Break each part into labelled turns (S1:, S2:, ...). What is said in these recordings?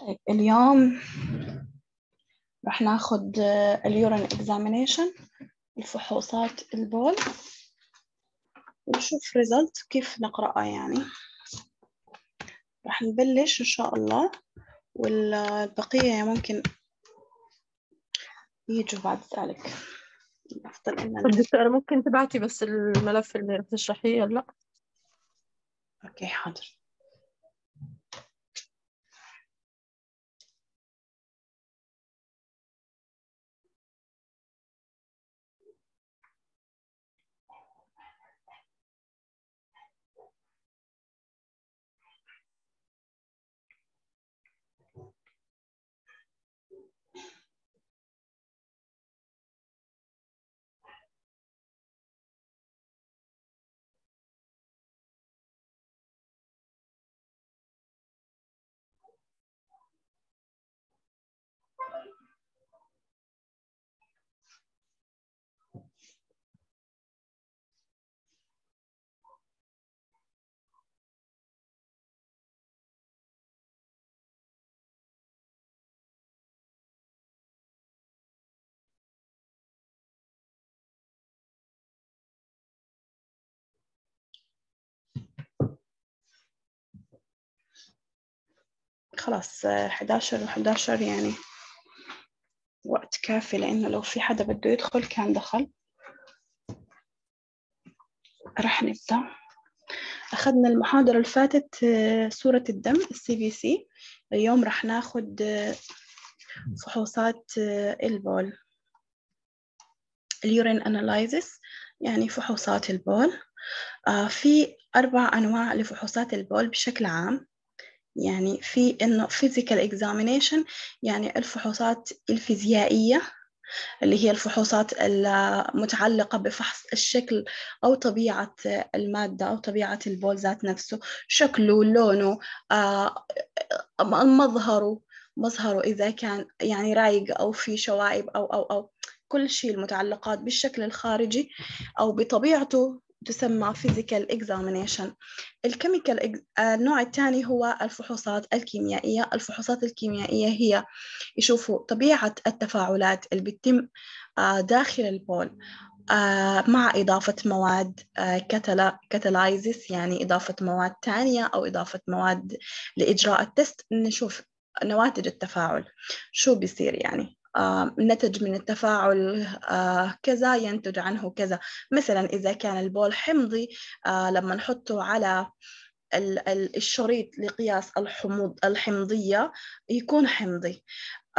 S1: طيب اليوم راح ناخد ال urine examination الفحوصات البول. ونشوف result كيف نقرأها يعني. راح نبلش إن شاء الله والبقية ممكن يجوا بعد ذلك.
S2: أفضل إن الدكتورة ممكن تبعتي بس الملف اللي رح تشرحيه هلا
S1: أوكي حاضر. خلاص 11 و11 يعني وقت كافي لأنه لو في حدا بده يدخل كان دخل. رح نبدأ. أخذنا المحاضرة اللي فاتت آه، صورة الدم ال CBC اليوم رح ناخد آه، فحوصات آه، البول. ال urine analysis يعني فحوصات البول. في أربع أنواع لفحوصات البول بشكل عام. يعني في إنه physical examination يعني الفحوصات الفيزيائية اللي هي الفحوصات المتعلقة بفحص الشكل أو طبيعة المادة أو طبيعة البول ذات نفسه شكله لونه آه، مظهره مظهره إذا كان يعني رايق أو في شوائب أو أو أو كل شيء المتعلقات بالشكل الخارجي أو بطبيعته تسمى physical examination. ال chemical النوع الثاني هو الفحوصات الكيميائية. الفحوصات الكيميائية هي يشوفوا طبيعة التفاعلات اللي بتتم آه، داخل البول آه، مع إضافة مواد catalysts يعني إضافة مواد ثانية أو إضافة مواد لإجراء ال test. نشوف نواتج التفاعل شو بيصير يعني. نتج من التفاعل آه، كذا ينتج عنه كذا. مثلا إذا كان البول حمضي آه، لما نحطه على الشريط لقياس الحموض الحمضية يكون حمضي.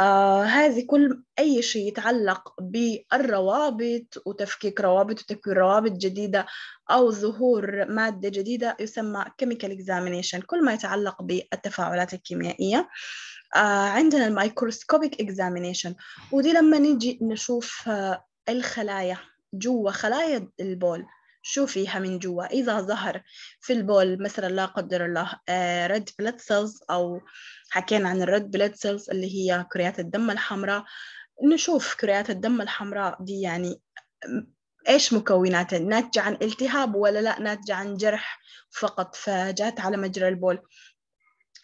S1: آه هذه كل أي شيء يتعلق بالروابط وتفكيك روابط وتكوين روابط جديدة أو ظهور مادة جديدة يسمى chemical examination كل ما يتعلق بالتفاعلات الكيميائية. آه عندنا ال microscopic examination ودي لما نجي نشوف آه الخلايا جوا خلايا البول شو فيها من جوا؟ إذا ظهر في البول مثلا لا قدر الله red blood cells أو حكينا عن ال red blood cells اللي هي كريات الدم الحمراء. نشوف كريات الدم الحمراء دي يعني إيش مكوناتها؟ ناتجة عن التهاب ولا لا؟ ناتجة عن جرح فقط فجات على مجرى البول.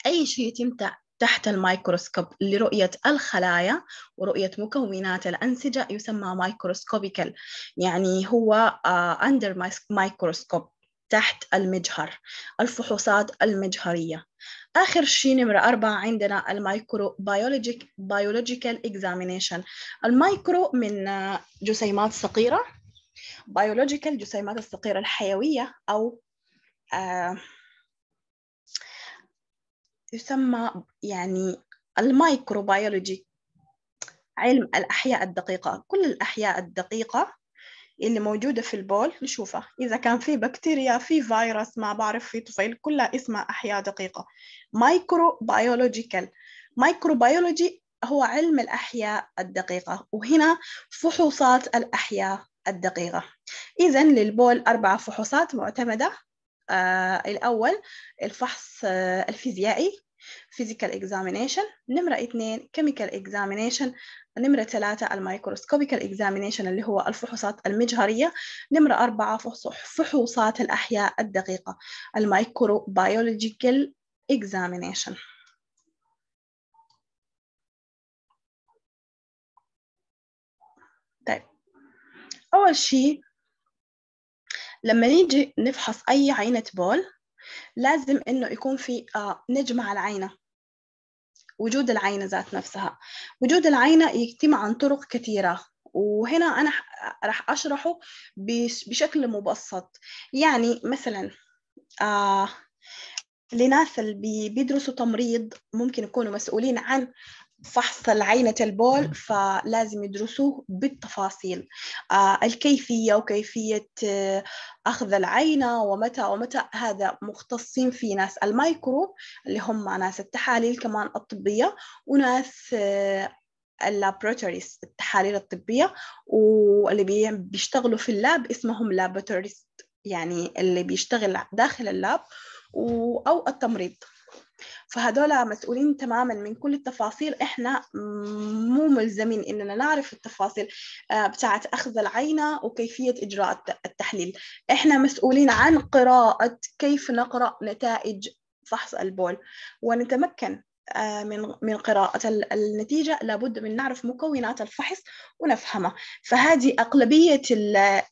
S1: أي شيء يتم تحت الميكروسكوب لرؤية الخلايا ورؤية مكونات الأنسجة يسمى microscopical يعني هو under uh, microscope تحت المجهر الفحوصات المجهرية. آخر شيء نمرة أربعة عندنا ال microbiologic biological examination ال micro من uh, جسيمات صغيرة biological جسيمات الصغيرة الحيوية أو uh, يسمى يعني ال microbiology علم الأحياء الدقيقة. كل الأحياء الدقيقة اللي موجودة في البول نشوفها. إذا كان في بكتيريا في فيروس ما بعرف في طفيل كلها اسمها أحياء دقيقة. microbiological microbiology هو علم الأحياء الدقيقة وهنا فحوصات الأحياء الدقيقة. إذا للبول أربع فحوصات معتمدة. آه، الأول الفحص آه، الفيزيائي physical examination نمرة اثنين chemical examination نمرة ثلاثة ال microscopical examination اللي هو الفحوصات المجهرية نمرة أربعة فحوصات الأحياء الدقيقة ال microbiological examination. طيب. أول شيء لما نيجي نفحص أي عينة بول لازم إنه يكون في آه نجمع العينة وجود العينة ذات نفسها. وجود العينة يتم عن طرق كثيرة وهنا أنا راح أشرحه بشكل مبسط. يعني مثلا آه لناس اللي بيدرسوا تمريض ممكن يكونوا مسؤولين عن فحص العينة البول فلازم يدرسوه بالتفاصيل. آه الكيفية وكيفية آه أخذ العينة ومتى ومتى هذا مختصين في ناس المايكرو اللي هم ناس التحاليل كمان الطبية وناس آه ال laboratories التحاليل الطبية واللي بيشتغلوا في ال lab اسمهم laboratorist يعني اللي بيشتغل داخل ال lab أو التمريض. فهدول مسؤولين تماما من كل التفاصيل. إحنا مو ملزمين إننا نعرف التفاصيل بتاعه أخذ العينة وكيفية إجراء التحليل. إحنا مسؤولين عن قراءة كيف نقرأ نتائج فحص البول. ونتمكن من من قراءة النتيجة. لابد من نعرف مكونات الفحص ونفهمها فهذه أغلبية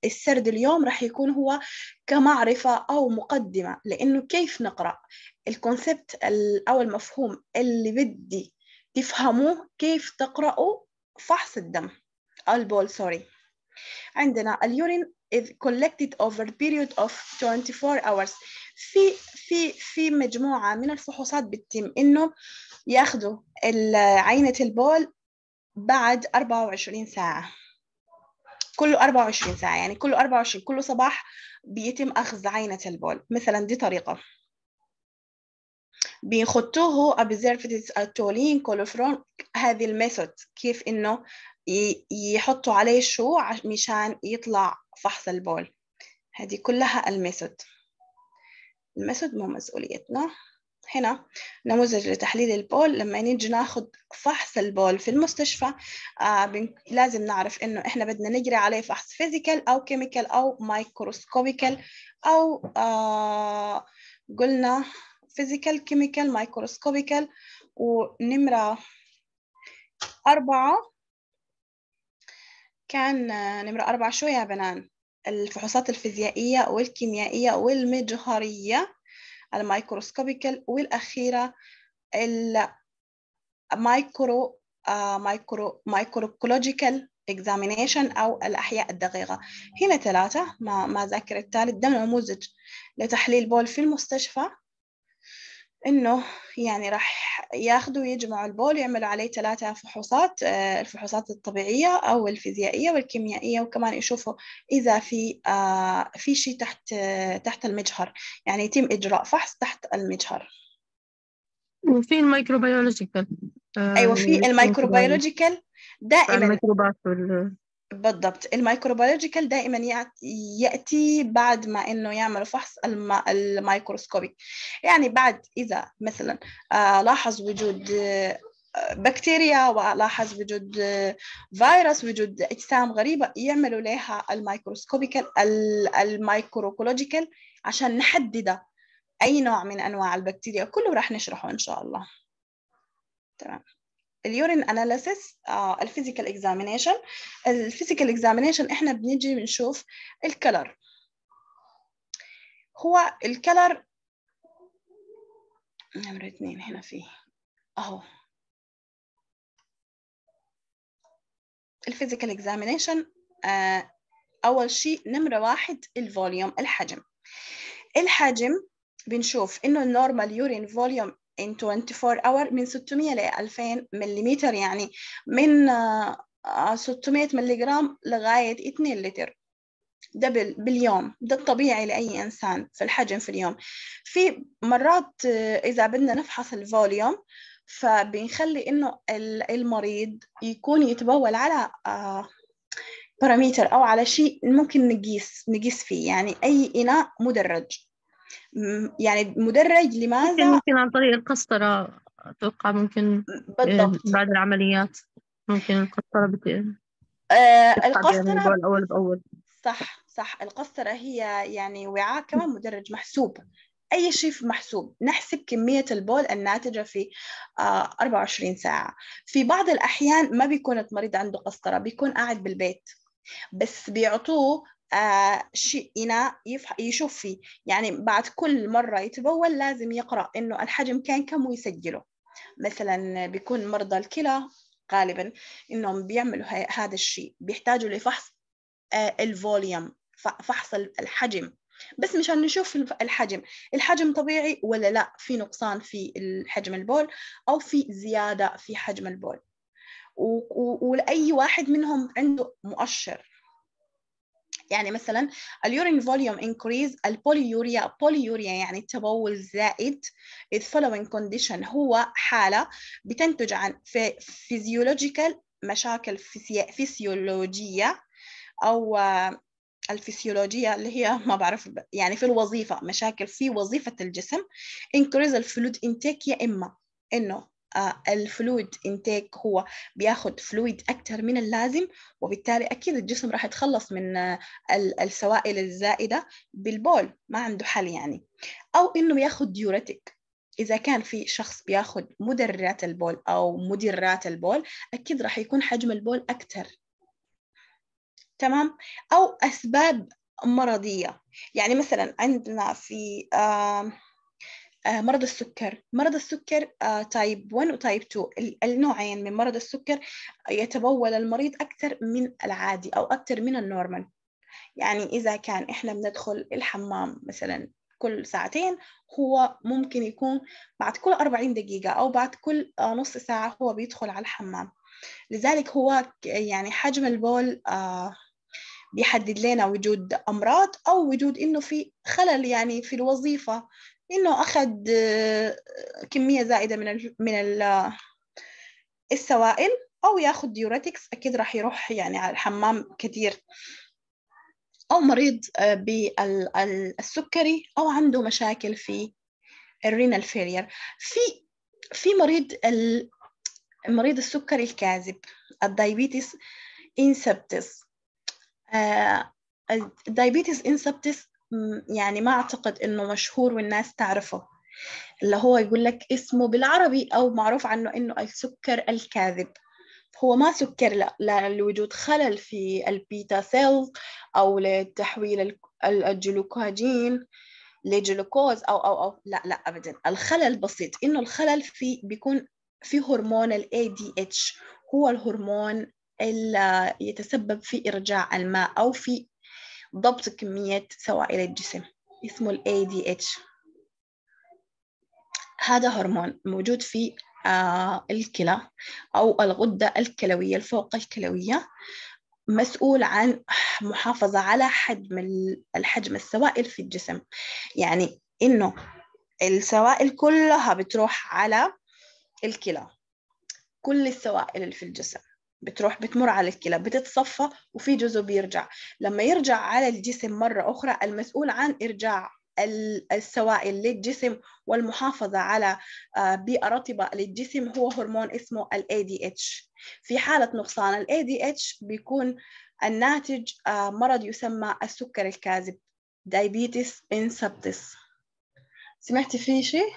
S1: السرد اليوم راح يكون هو كمعرفة أو مقدمة لأنه كيف نقرأ؟ ال concept أو المفهوم اللي بدي تفهموه كيف تقرأوا فحص الدم. البول sorry عندنا ال urine is collected over period of 24 hours. في في في مجموعة من الفحوصات بتتم إنه ياخذوا عينة البول بعد 24 ساعة. كل 24 ساعة يعني كل 24 كل صباح بيتم أخذ عينة البول. مثلا دي طريقة. بيخطوه أبزرفتيز التولين كولوفرون هذه الميثود كيف إنه يحطوا عليه شو مشان يطلع فحص البول. هذه كلها الميثود. الميثود مو مسؤوليتنا. هنا نموذج لتحليل البول. لما نيجي ناخد فحص البول في المستشفى آه بن... لازم نعرف إنه إحنا بدنا نجري عليه فحص physical أو chemical أو microscopical أو آه قلنا physical chemical microscopical. ونمرة أربعة. كان نمرة أربعة. شو يا بنان؟ الفحوصات الفيزيائية والكيميائية والمجهرية ال microscopical والأخيرة ال micro micro microbiological examination أو الأحياء الدقيقة. هنا ثلاثة ما ما ذاكر الثالث ده نموذج لتحليل بول في المستشفى. إنه يعني راح ياخذوا ويجمعوا البول ويعملوا عليه ثلاثة فحوصات الفحوصات الطبيعية أو الفيزيائية والكيميائية وكمان يشوفوا إذا في في شيء تحت تحت المجهر يعني يتم إجراء فحص تحت المجهر
S2: وفي ال microbiological
S1: أيوة في ال microbiological دائما
S2: الميكروبات.
S1: بالضبط. ال microbiological دائما يأتي بعد ما إنه يعملوا فحص ال microscopy. يعني بعد إذا مثلا لاحظ وجود بكتيريا ولاحظ وجود فيروس وجود أجسام غريبة يعملوا لها ال microscopical ال microbiological عشان نحدد أي نوع من أنواع البكتيريا. كله راح نشرحه إن شاء الله. تمام. ال urine analysis ال physical examination ال physical examination إحنا بنيجي بنشوف ال color هو ال color نمرة اثنين هنا فيه أهو. الفيزيكال اكزامينيشن أول شيء نمرة واحد ال volume الحجم. الحجم بنشوف إنه ال normal urine volume in 24 hour من 600 ل 2000 ملم يعني من 600 ملغرام لغاية 2 لتر. ده باليوم. ده الطبيعي لأي إنسان في الحجم في اليوم. في مرات إذا بدنا نفحص ال volume فبنخلي إنه المريض يكون يتبول على بارامتر أو على شيء ممكن نقيس نقيس فيه. يعني أي إناء مدرج. يعني مدرج لماذا؟
S2: ممكن عن طريق القسطرة أتوقع ممكن
S1: بالضبط.
S2: بعد العمليات ممكن القسطرة بت...
S1: آه القسطرة
S2: أول بأول.
S1: صح صح. القسطرة هي يعني وعاء كمان مدرج محسوب. أي شيء محسوب. نحسب كمية البول الناتجة في آه 24 ساعة. في بعض الأحيان ما بيكون المريض عنده قسطرة بيكون قاعد بالبيت. بس بيعطوه آه شيء إناء يشوف فيه. يعني بعد كل مرة يتبول لازم يقرأ إنه الحجم كان كم ويسجله. مثلا بيكون مرضى الكلى غالبا إنهم بيعملوا هذا الشيء. بيحتاجوا لفحص آه الفوليوم فحص الحجم. بس مشان نشوف الحجم. الحجم طبيعي ولا لا؟ في نقصان في حجم البول أو في زيادة في حجم البول. ولأي واحد منهم عنده مؤشر. يعني مثلا ال urine volume increase ال polyuria polyuria يعني التبول زائد the following condition هو حالة بتنتج عن physiological مشاكل فيسيولوجية أو الفسيولوجية اللي هي ما بعرف يعني في الوظيفة مشاكل في وظيفة الجسم increase ال fluid intake يا إما إنه آه، ال fluid intake هو بياخد fluid أكثر من اللازم وبالتالي أكيد الجسم راح يتخلص من آه، السوائل الزائدة بالبول ما عنده حل يعني. أو إنه ياخد diuretic إذا كان في شخص بياخد مدرات البول أو مدرات البول أكيد راح يكون حجم البول أكثر تمام؟ أو أسباب مرضية. يعني مثلا عندنا في آه آه، مرض السكر. مرض السكر type 1 و type 2 النوعين من مرض السكر يتبول المريض أكثر من العادي أو أكثر من ال normal. يعني إذا كان إحنا بندخل الحمام مثلا كل ساعتين هو ممكن يكون بعد كل 40 دقيقة أو بعد كل آه، نص ساعة هو بيدخل على الحمام. لذلك هو يعني حجم البول آه، بيحدد لنا وجود أمراض أو وجود إنه في خلل يعني في الوظيفة. إنه أخذ آه، كمية زائدة من من ال السوائل أو ياخذ diuretics أكيد راح يروح يعني على الحمام كثير. أو مريض آه، بالسكري أو عنده مشاكل في ال renal failure في في مريض مريض السكري الكاذب ال diabetes insipidus ال diabetes insipidus يعني ما أعتقد إنه مشهور والناس تعرفه. اللي هو يقول لك اسمه بالعربي أو معروف عنه إنه السكر الكاذب. هو ما سكر لا, لا لوجود خلل في ال beta cell أو لتحويل الجلوكوجين لجلوكوز أو أو أو لا لا أبدا. الخلل بسيط إنه الخلل في بيكون في هرمون ال ADH هو الهرمون اللي يتسبب في إرجاع الماء أو في ضبط كمية سوائل الجسم اسمه ال ADH هذا هرمون موجود في آه الكلى أو الغدة الكلوية الفوق الكلوية مسؤول عن محافظة على حجم الحجم السوائل في الجسم. يعني إنه السوائل كلها بتروح على الكلى كل السوائل اللي في الجسم. بتروح بتمر على الكلى بتتصفى وفي جزء بيرجع. لما يرجع على الجسم مرة أخرى المسؤول عن إرجاع السوائل للجسم والمحافظة على آه، بيئة رطبة للجسم هو هرمون اسمه ال ADH في حالة نقصان ال ADH بيكون الناتج آه، مرض يسمى السكر الكاذب diabetes insipidus. سمعتي فيه شيء؟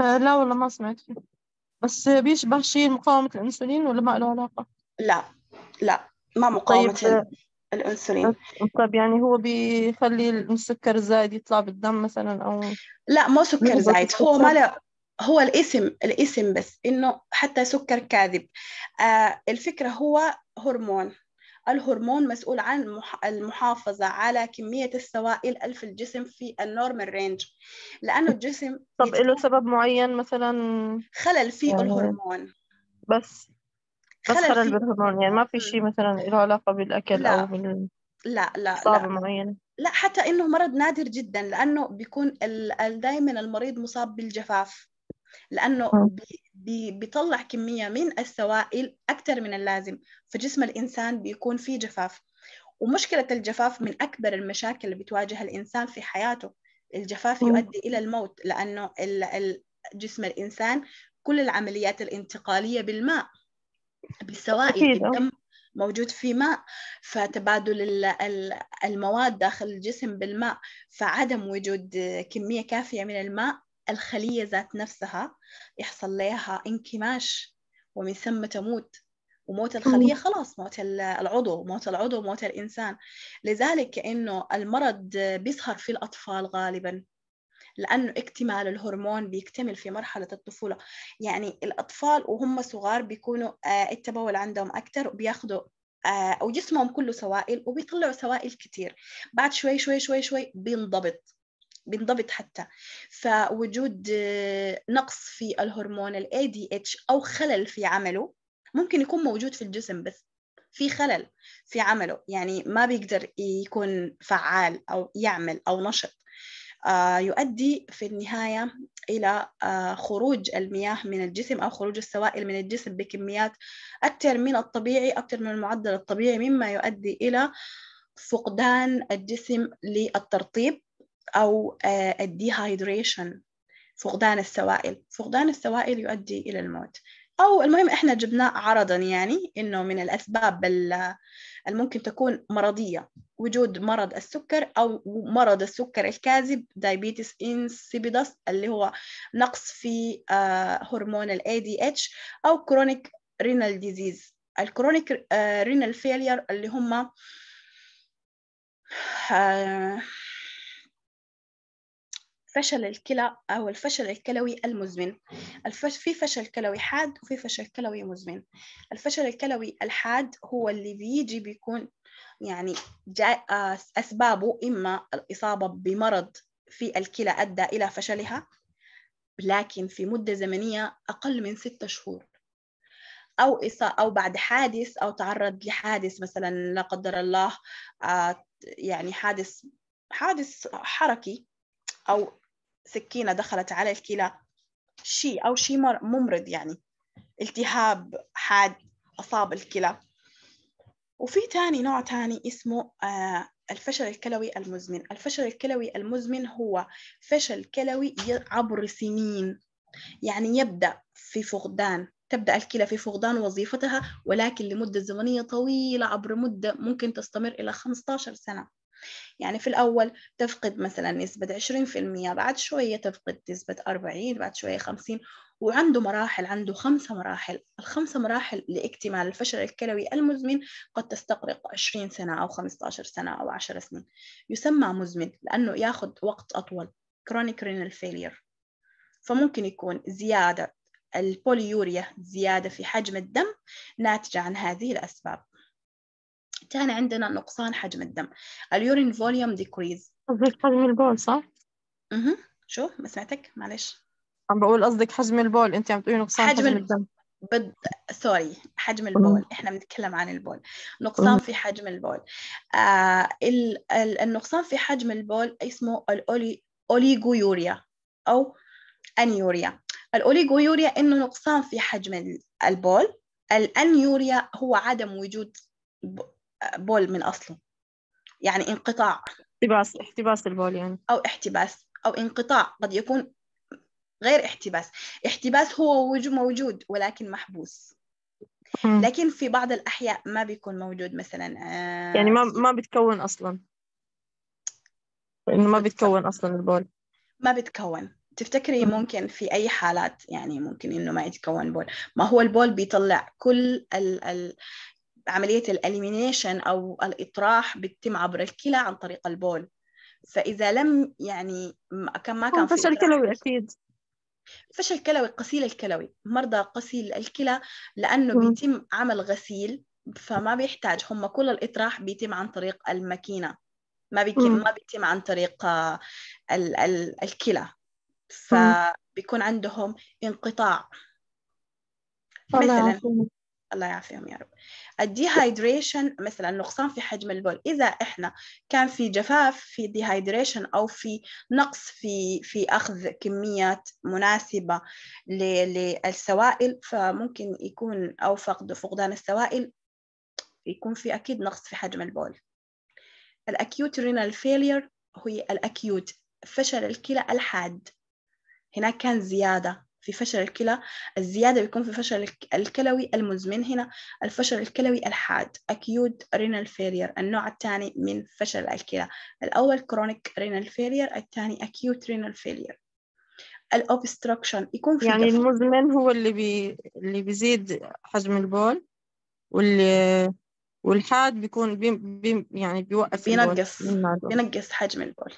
S2: آه، لا والله ما سمعت فيه. بس بيشبه شيء مقاومة الأنسولين ولا ما له علاقة؟
S1: لا لا ما مقاومة طيب الأنسولين.
S2: طيب يعني هو بيخلي السكر الزايد يطلع بالدم مثلا أو
S1: لا مو سكر زايد هو ما له هو الاسم الاسم بس إنه حتى سكر كاذب. آه الفكرة هو هرمون. الهرمون مسؤول عن المحافظة على كمية السوائل في الجسم في ال normal range لأنه الجسم
S2: طب له سبب معين مثلا؟
S1: خلل في يعني الهرمون.
S2: بس بس خلل, خلل بالهرمون. يعني ما في شيء مثلا له علاقة بالأكل
S1: لا.
S2: أو بال
S1: لا لا
S2: إصابة معينة
S1: لا حتى إنه مرض نادر جدا لأنه بيكون دائما المريض مصاب بالجفاف. لأنه بي بي بيطلع كمية من السوائل أكثر من اللازم فجسم الإنسان بيكون فيه جفاف. ومشكلة الجفاف من أكبر المشاكل اللي بتواجه الإنسان في حياته. الجفاف يؤدي إلى الموت لأنه جسم الإنسان كل العمليات الانتقالية بالماء بالسوائل الدم موجود في ماء. فتبادل المواد داخل الجسم بالماء فعدم وجود كمية كافية من الماء الخلية ذات نفسها يحصل لها انكماش ومن ثم تموت. وموت الخلية خلاص موت العضو موت العضو موت الإنسان. لذلك إنه المرض بيظهر في الأطفال غالبا لأنه اكتمال الهرمون بيكتمل في مرحلة الطفولة. يعني الأطفال وهم صغار بيكونوا آه، التبول عندهم أكثر وبياخدوا آه، أو جسمهم كله سوائل وبيطلعوا سوائل كتير. بعد شوي شوي شوي شوي بينضبط. بينضبط حتى. فوجود آه، نقص في الهرمون ال ADH أو خلل في عمله ممكن يكون موجود في الجسم بس في خلل في عمله يعني ما بيقدر يكون فعال أو يعمل أو نشط. آه، يؤدي في النهاية إلى آه، خروج المياه من الجسم أو خروج السوائل من الجسم بكميات أكثر من الطبيعي أكثر من المعدل الطبيعي مما يؤدي إلى فقدان الجسم للترطيب. أو آه، الديهايدريشن فقدان السوائل. فقدان السوائل يؤدي إلى الموت. أو المهم إحنا جبناه عرضا يعني إنه من الأسباب الممكن تكون مرضية. وجود مرض السكر أو مرض السكر الكاذب diabetes insipidus اللي هو نقص في آه، هرمون ال ADH أو chronic renal disease. ال chronic renal failure اللي هم آه، فشل الكلى أو الفشل الكلوي المزمن. الفش... في فشل كلوي حاد وفي فشل كلوي مزمن. الفشل الكلوي الحاد هو اللي بيجي بيكون يعني جاء أسبابه إما الإصابة بمرض في الكلى أدى إلى فشلها لكن في مدة زمنية أقل من ستة شهور. أو أو بعد حادث أو تعرض لحادث مثلا لا قدر الله آه، يعني حادث حادث حركي أو سكينة دخلت على الكلى شيء أو شيء ممرض يعني. التهاب حاد أصاب الكلى. وفي تاني نوع تاني اسمه آه الفشل الكلوي المزمن. الفشل الكلوي المزمن هو فشل كلوي عبر سنين. يعني يبدأ في فقدان. تبدأ الكلى في فقدان وظيفتها ولكن لمدة زمنية طويلة عبر مدة ممكن تستمر إلى 15 سنة. يعني في الأول تفقد مثلا نسبة 20% بعد شوية تفقد نسبة 40 بعد شوية 50 وعنده مراحل عنده خمسة مراحل. الخمسة مراحل لاكتمال الفشل الكلوي المزمن قد تستغرق 20 سنة أو 15 سنة أو 10 سنين. يسمى مزمن لأنه ياخذ وقت أطول chronic renal failure. فممكن يكون زيادة ال polyuria زيادة في حجم الدم ناتجة عن هذه الأسباب. تاني عندنا نقصان حجم الدم. ال urine volume decrease
S2: قصدك حجم البول صح؟
S1: أها شو؟ ما سمعتك؟ معلش
S2: عم بقول قصدك حجم البول. انت عم تقولي نقصان حجم, حجم الدم.
S1: بد... sorry حجم البول. إحنا بنتكلم عن البول. نقصان في حجم البول. آه ال... ال... النقصان في حجم البول اسمه الأولي... أوليغويوريا أو أنيوريا. الأوليغويوريا إنه نقصان في حجم البول. الأنيوريا هو عدم وجود بول من أصله. يعني انقطاع.
S2: احتباس احتباس البول يعني.
S1: أو احتباس. أو انقطاع. قد يكون غير احتباس. احتباس هو موجود ولكن محبوس. لكن في بعض الأحيان ما بيكون موجود مثلا
S2: آه يعني ما ما بتكون أصلا. إنه ما بتكون أصلا البول.
S1: ما بتكون. تفتكري ممكن في أي حالات يعني ممكن إنه ما يتكون بول. ما هو البول بيطلع كل ال ال عملية ال elimination أو الإطراح بتتم عبر الكلى عن طريق البول. فإذا لم يعني كان ما كان
S2: في فشل كلوي أكيد.
S1: فشل كلوي غسيل الكلوي مرضى غسيل الكلى لأنه م. بيتم عمل غسيل فما بيحتاج هم كل الإطراح بيتم عن طريق الماكينة. ما بيتم ما بيتم عن طريق ال ال الكلى. فبيكون عندهم انقطاع. مثلا الله يعافيهم يا رب. ال dehydration مثلا نقصان في حجم البول. إذا إحنا كان في جفاف في dehydration أو في نقص في في أخذ كميات مناسبة للسوائل فممكن يكون أو فقد فقدان السوائل يكون في أكيد نقص في حجم البول. ال acute renal failure هي ال acute فشل الكلى الحاد. هناك كان زيادة. في فشل الكلى الزيادة بيكون في فشل الكلوي المزمن هنا الفشل الكلوي الحاد acute renal failure النوع الثاني من فشل الكلى. الأول chronic renal failure الثاني acute renal failure. ال obstruction يكون في
S2: يعني المزمن هو اللي بي... اللي بيزيد حجم البول واللي والحاد بيكون بي بي يعني بيوقف
S1: بينقص بينقص. حجم البول.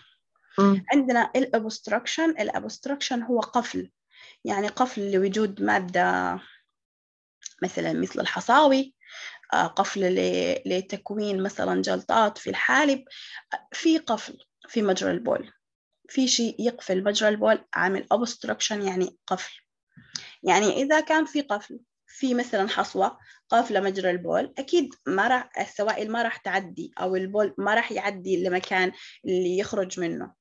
S1: عندنا ال obstruction ال obstruction هو قفل. يعني قفل لوجود مادة مثلا مثل الحصاوي آه، قفل لتكوين مثلا جلطات في الحالب في قفل في مجرى البول. في شيء يقفل مجرى البول عامل obstruction يعني قفل. يعني إذا كان في قفل في مثلا حصوة قافلة مجرى البول أكيد ما راح السوائل ما راح تعدي أو البول ما راح يعدي لمكان اللي يخرج منه.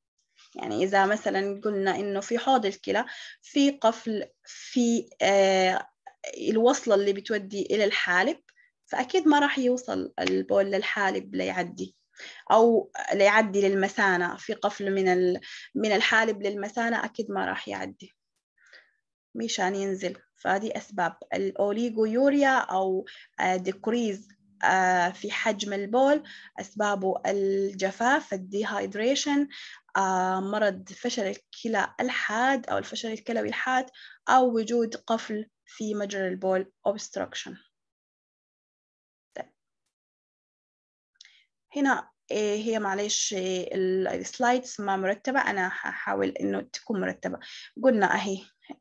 S1: يعني إذا مثلا قلنا إنه في حوض الكلى في قفل في آه الوصلة اللي بتودي إلى الحالب فأكيد ما راح يوصل البول للحالب ليعدي أو ليعدي للمثانة في قفل من من الحالب للمثانة أكيد ما راح يعدي. مشان ينزل. فهذه أسباب. ال oliguria أو decrease آه، في حجم البول أسبابه الجفاف ال dehydration آه، مرض فشل الكلى الحاد أو الفشل الكلوي الحاد أو وجود قفل في مجرى البول obstruction. طيب. هنا إيه هي معلش ال slides ما مرتبة. أنا هحاول إنه تكون مرتبة. قلنا أهي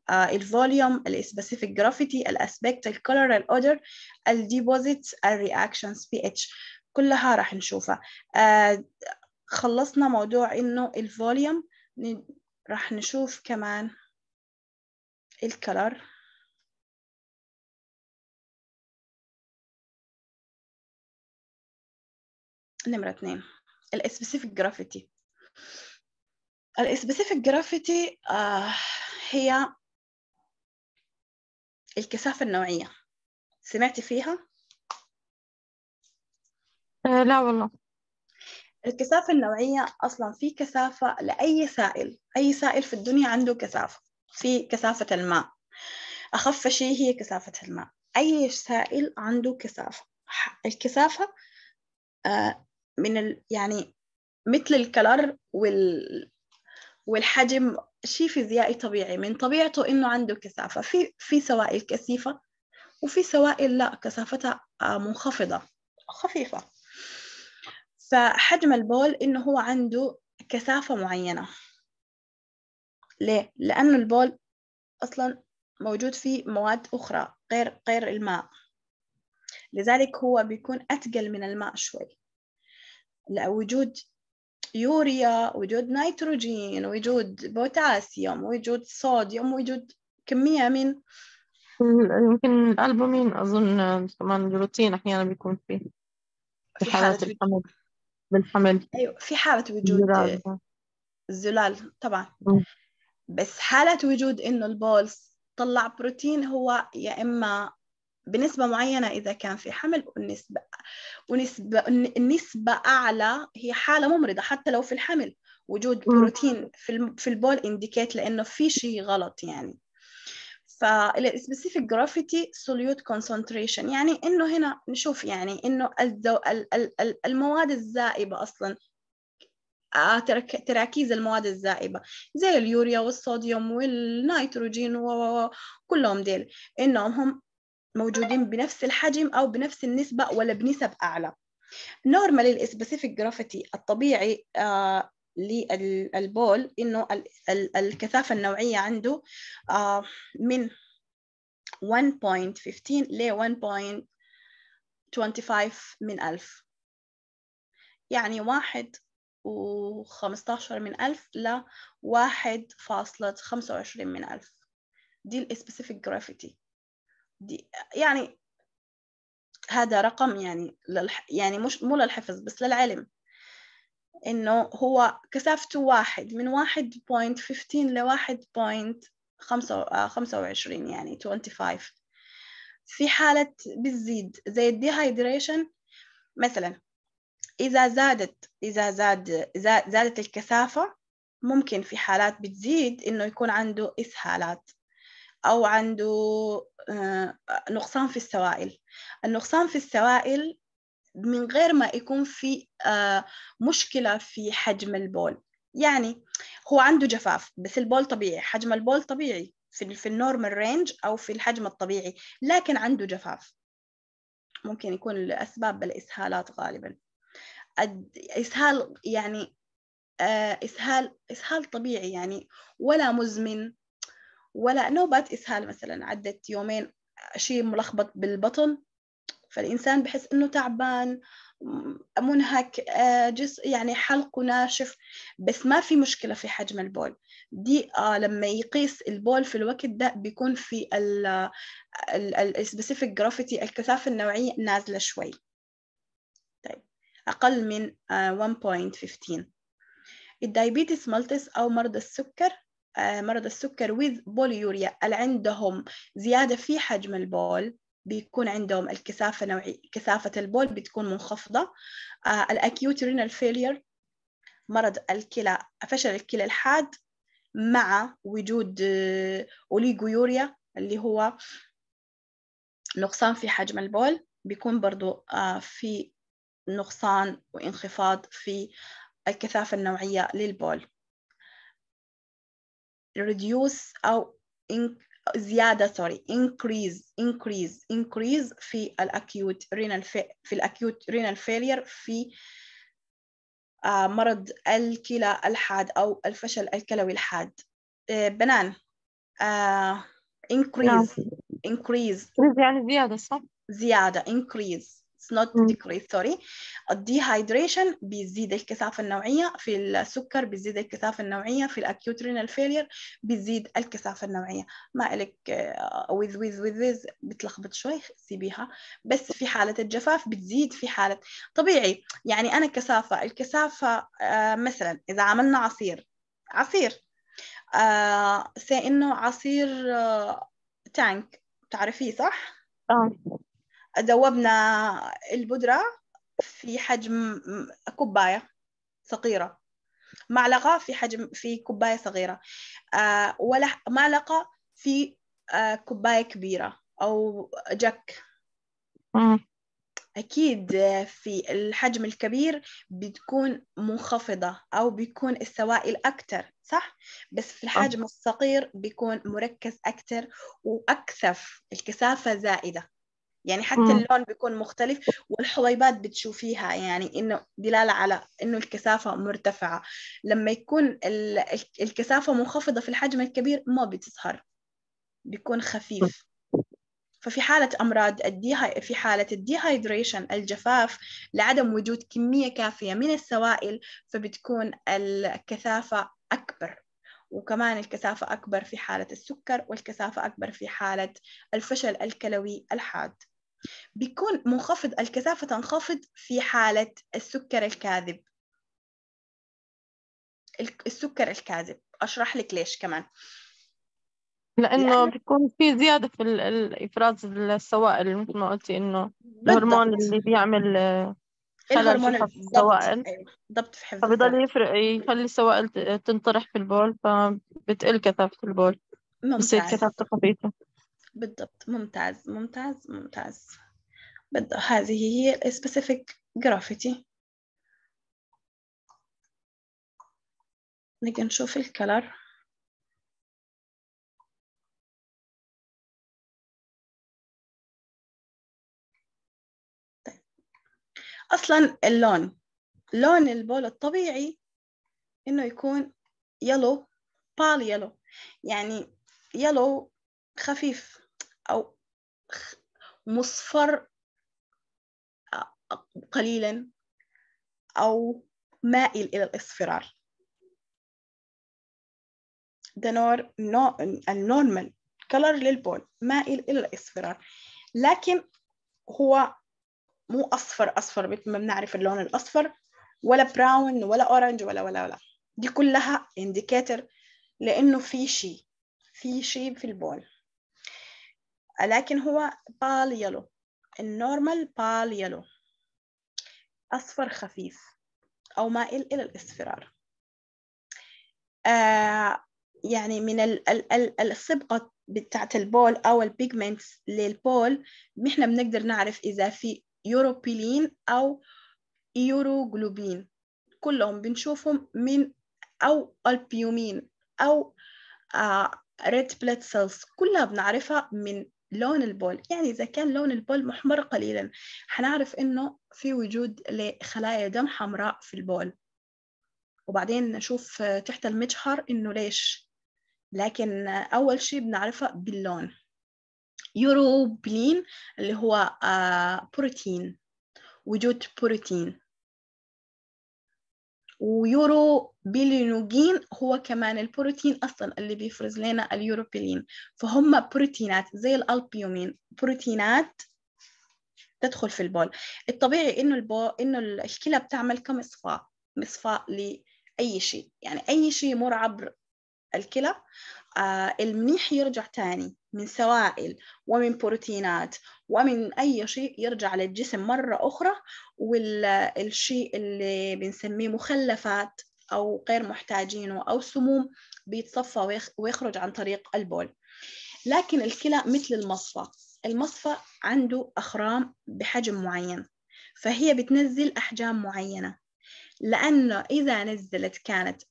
S1: آه الفوليوم السبيسيفيك جرافيتي الاسبكت الكولر الاودر الديبوزيتس الرياكشنز بي اتش كلها راح نشوفها. آه خلصنا موضوع إنه ال volume راح نشوف كمان ال color نمرة اثنين ال specific gravity ال specific gravity هي الكثافة النوعية. سمعتي فيها؟
S2: آه لا والله.
S1: الكثافة النوعية أصلا في كثافة لأي سائل أي سائل في الدنيا عنده كثافة في كثافة الماء. أخف شيء هي كثافة الماء. أي سائل عنده كثافة. الكثافة آه من ال... يعني مثل الكلر وال... والحجم شيء فيزيائي طبيعي. من طبيعته إنه عنده كثافة. في في سوائل كثيفة وفي سوائل لا كثافتها منخفضة خفيفة. فحجم البول إنه هو عنده كثافة معينة. ليه؟ لأنه البول أصلا موجود فيه مواد أخرى غير غير الماء. لذلك هو بيكون أثقل من الماء شوي. لوجود يوريا وجود نيتروجين وجود بوتاسيوم وجود صوديوم وجود كمية من
S2: يمكن الألبومين أظن كمان البروتين أحيانا بيكون فيه في حالة الحمل. بالحمل
S1: أيوة في حالة وجود الزلال طبعا. م. بس حالة وجود إنه البول طلع بروتين هو يا إما بنسبة معينة إذا كان في حمل والنسبة ونسبة النسبة أعلى هي حالة ممرضة حتى لو في الحمل وجود بروتين في في البول indicate لأنه في شيء غلط يعني. فال specific gravity solute concentration يعني إنه هنا نشوف يعني إنه الدو المواد الذائبة أصلا. آه، تراكيز المواد الذائبة. زي اليوريا والصوديوم والنيتروجين وكلهم ديل. إنهم هم موجودين بنفس الحجم أو بنفس النسبة ولا بنسب أعلى. normally ال specific gravity الطبيعي آه للبول إنه الكثافة النوعية عنده آه من 1.15 ل 1.25 من ألف. يعني واحد وخمستاشر من ألف ل واحد فاصلة خمسة وعشرين من ألف. دي ال specific gravity دي يعني هذا رقم يعني للح يعني مش مو للحفظ بس للعلم. إنه هو كثافته واحد من واحد point fifteen لواحد point خمسة وعشرين يعني 25 في حالة بتزيد زي ال dehydration مثلا إذا زادت إذا زاد زادت الكثافة ممكن في حالات بتزيد إنه يكون عنده إسهالات أو عنده آه، نقصان في السوائل. النقصان في السوائل من غير ما يكون في آه، مشكلة في حجم البول. يعني هو عنده جفاف بس البول طبيعي. حجم البول طبيعي في في ال normal range أو في الحجم الطبيعي لكن عنده جفاف. ممكن يكون الأسباب بالإسهالات غالبا. إسهال يعني آه، إسهال إسهال طبيعي يعني ولا مزمن ولا نوبات إسهال مثلا. عدت يومين شيء ملخبط بالبطن فالإنسان بحس إنه تعبان منهك آه، جزء يعني حلقه ناشف بس ما في مشكلة في حجم البول. دي آه لما يقيس البول في الوقت ده بيكون في ال specific gravity الكثافة النوعية نازلة شوي. طيب أقل من آه 1.15 ال diabetes mellitus أو مرضى السكر آه مرضى السكر with polyuria اللي عندهم زيادة في حجم البول بيكون عندهم الكثافة نوعي كثافة البول بتكون منخفضة. آه ال acute renal failure مرض الكلى فشل الكلى الحاد مع وجود آه oliguria اللي هو نقصان في حجم البول. بيكون برضو آه في نقصان وانخفاض في الكثافة النوعية للبول. reduce أو زيادة sorry increase increase increase في ال acute renal في ال acute renal failure في آه مرض الكلى الحاد أو الفشل الكلوي الحاد. آه بنان آه increase. increase
S2: يعني زيادة صح؟
S1: زيادة increase. It's not decrease sorry. ال dehydration بيزيد الكثافة النوعية في السكر بيزيد الكثافة النوعية في ال acute renal failure بيزيد الكثافة النوعية. ما إلك with with with with بتلخبط شوي سيبيها. بس في حالة الجفاف بتزيد في حالة. طبيعي يعني أنا كثافة الكثافة مثلا إذا عملنا عصير عصير سي إنه عصير تانج تعرفيه صح؟
S2: آه.
S1: ذوبنا البودرة في حجم كوباية صغيرة. معلقة في حجم في كوباية صغيرة. آه ولا معلقة في آه كوباية كبيرة أو جك أكيد في الحجم الكبير بتكون منخفضة أو بيكون السوائل أكتر صح؟ بس في الحجم الصغير بيكون مركز أكتر وأكثف الكثافة زائدة. يعني حتى مم. اللون بيكون مختلف والحويبات بتشوفيها يعني إنه دلالة على إنه الكثافة مرتفعة. لما يكون الكثافة منخفضة في الحجم الكبير ما بتظهر بيكون خفيف. ففي حالة أمراض الديها في حالة الديهايدريشن الجفاف لعدم وجود كمية كافية من السوائل فبتكون الكثافة أكبر. وكمان الكثافة أكبر في حالة السكر والكثافة أكبر في حالة الفشل الكلوي الحاد. بيكون منخفض الكثافة تنخفض في حالة السكر الكاذب. السكر الكاذب. أشرح لك ليش كمان.
S2: لأنه لأن... بيكون في زيادة في الإفراز السوائل مثل ما قلتي إنه الهرمون اللي بيعمل خلل في حفظ السوائل.
S1: بالضبط في حفظ
S2: فبضل يفرق يخلي السوائل تنطرح في البول فبتقل كثافة البول بصير كثافته خفيفة.
S1: بالضبط. ممتاز ممتاز ممتاز. بالضبط هذه هي specific gravity نجي نشوف الكلر طيب. أصلا اللون لون البول الطبيعي إنه يكون yellow pale yellow يعني yellow خفيف أو مصفر قليلا أو مائل إلى الإصفرار. ده nor no ال normal color للبول مائل إلى الإصفرار. لكن هو مو أصفر أصفر مثل ما بنعرف اللون الأصفر ولا brown ولا orange ولا ولا ولا. دي كلها indicator لأنه في شيء في شيء في البول. لكن هو pale yellow ال normal pale yellow أصفر خفيف أو مائل إلى الإصفرار. آه يعني من الصبغة بتاعت البول أو ال pigments للبول نحن بنقدر نعرف إذا في urobilin أو uroglobin. كلهم بنشوفهم من أو البيومين أو red blood cells كلها بنعرفها من لون البول يعني إذا كان لون البول محمر قليلا. حنعرف إنه في وجود لخلايا دم حمراء في البول. وبعدين نشوف تحت المجهر إنه ليش. لكن أول شيء بنعرفها باللون. urobilin اللي هو آه، بروتين. وجود بروتين. و urobilinogen هو كمان البروتين أصلا اللي بيفرز لنا ال urobilin. فهم بروتينات زي الألبيومين بروتينات تدخل في البول. الطبيعي إنه البول إنه الكلى بتعمل كمصفاة مصفاة لأي شيء. يعني أي شيء يمر عبر الكلى آه المنيح يرجع تاني من سوائل ومن بروتينات ومن أي شيء يرجع للجسم مرة أخرى والشيء اللي بنسميه مخلفات أو غير محتاجينه أو سموم بيتصفى ويخرج عن طريق البول. لكن الكلى مثل المصفى المصفى عنده أخرام بحجم معين فهي بتنزل أحجام معينة لأنه إذا نزلت كانت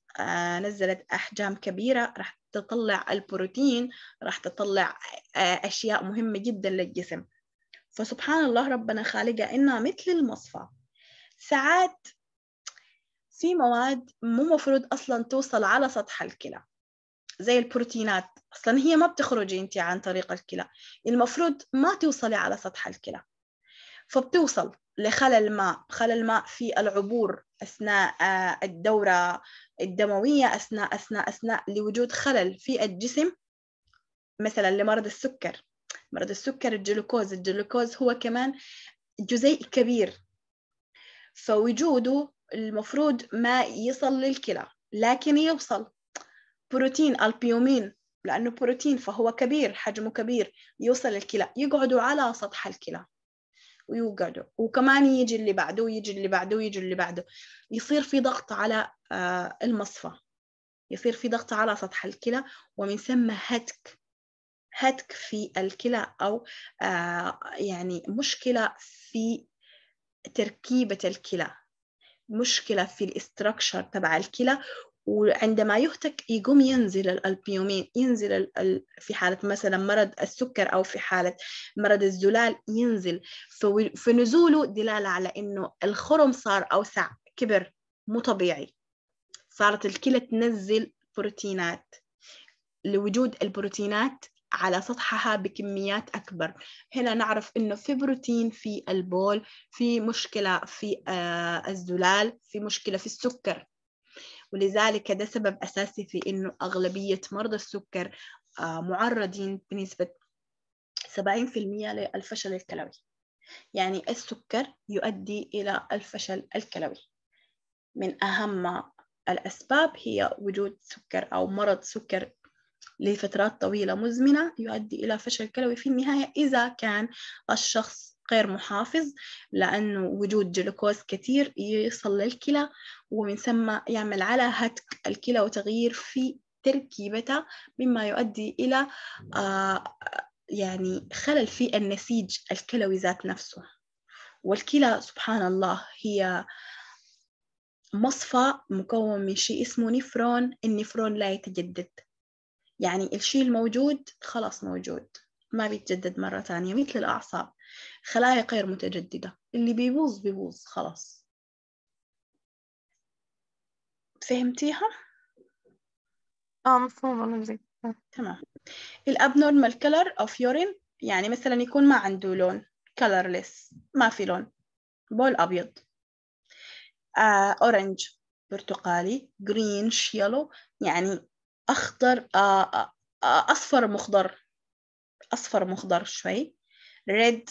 S1: نزلت أحجام كبيرة راح تطلع البروتين راح تطلع آه أشياء مهمة جدا للجسم. فسبحان الله ربنا خالقها إنها مثل المصفى. ساعات في مواد مو مفروض أصلا توصل على سطح الكلى زي البروتينات. أصلا هي ما بتخرج أنت عن طريق الكلى المفروض ما توصلي على سطح الكلى. فبتوصل لخلل ما خلل ما في العبور أثناء آه، الدورة الدموية أثناء أثناء أثناء لوجود خلل في الجسم مثلا لمرض السكر. مرض السكر الجلوكوز. الجلوكوز هو كمان جزيء كبير. فوجوده المفروض ما يصل للكلى لكن يوصل. بروتين البيومين لأنه بروتين فهو كبير حجمه كبير يوصل للكلى. يقعدوا على سطح الكلى. ويوقعوا. وكمان يجي اللي بعده ويجي اللي بعده ويجي اللي بعده. يصير في ضغط على المصفى. يصير في ضغط على سطح الكلى ومن ثم هتك. هتك في الكلى أو آه، يعني مشكلة في تركيبة الكلى. مشكلة في الاستراكشر تبع الكلى وعندما يهتك يقوم ينزل الألبيومين ينزل في حالة مثلا مرض السكر أو في حالة مرض الزلال ينزل. فنزوله دلالة على إنه الخرم صار أوسع كبر مو طبيعي. صارت الكلى تنزل بروتينات لوجود البروتينات على سطحها بكميات أكبر. هنا نعرف إنه في بروتين في البول في مشكلة في آه، الزلال في مشكلة في السكر. ولذلك ده سبب أساسي في إنه أغلبية مرضى السكر آه، معرضين بنسبة 70% للفشل الكلوي. يعني السكر يؤدي إلى الفشل الكلوي. من أهم الأسباب هي وجود سكر أو مرض سكر لفترات طويلة مزمنة يؤدي إلى فشل كلوي في النهاية إذا كان الشخص غير محافظ لأنه وجود جلوكوز كثير يصل للكلى ومن ثم يعمل على هتك الكلى وتغيير في تركيبتها مما يؤدي إلى آه يعني خلل في النسيج الكلوي ذات نفسه. والكلى سبحان الله هي مصفى مكون من شيء اسمه نفرون النفرون لا يتجدد. يعني الشيء الموجود خلاص موجود ما بيتجدد مرة ثانية مثل الأعصاب. خلايا غير متجددة اللي بيبوظ بيبوظ خلاص. فهمتيها؟
S2: آه مفهوم
S1: تمام. ال abnormal color of urine يعني مثلا يكون ما عنده لون colorless ما في لون. بول أبيض. آه orange برتقالي greenish yellow يعني أخضر آه آه أصفر مخضر أصفر مخضر شوي red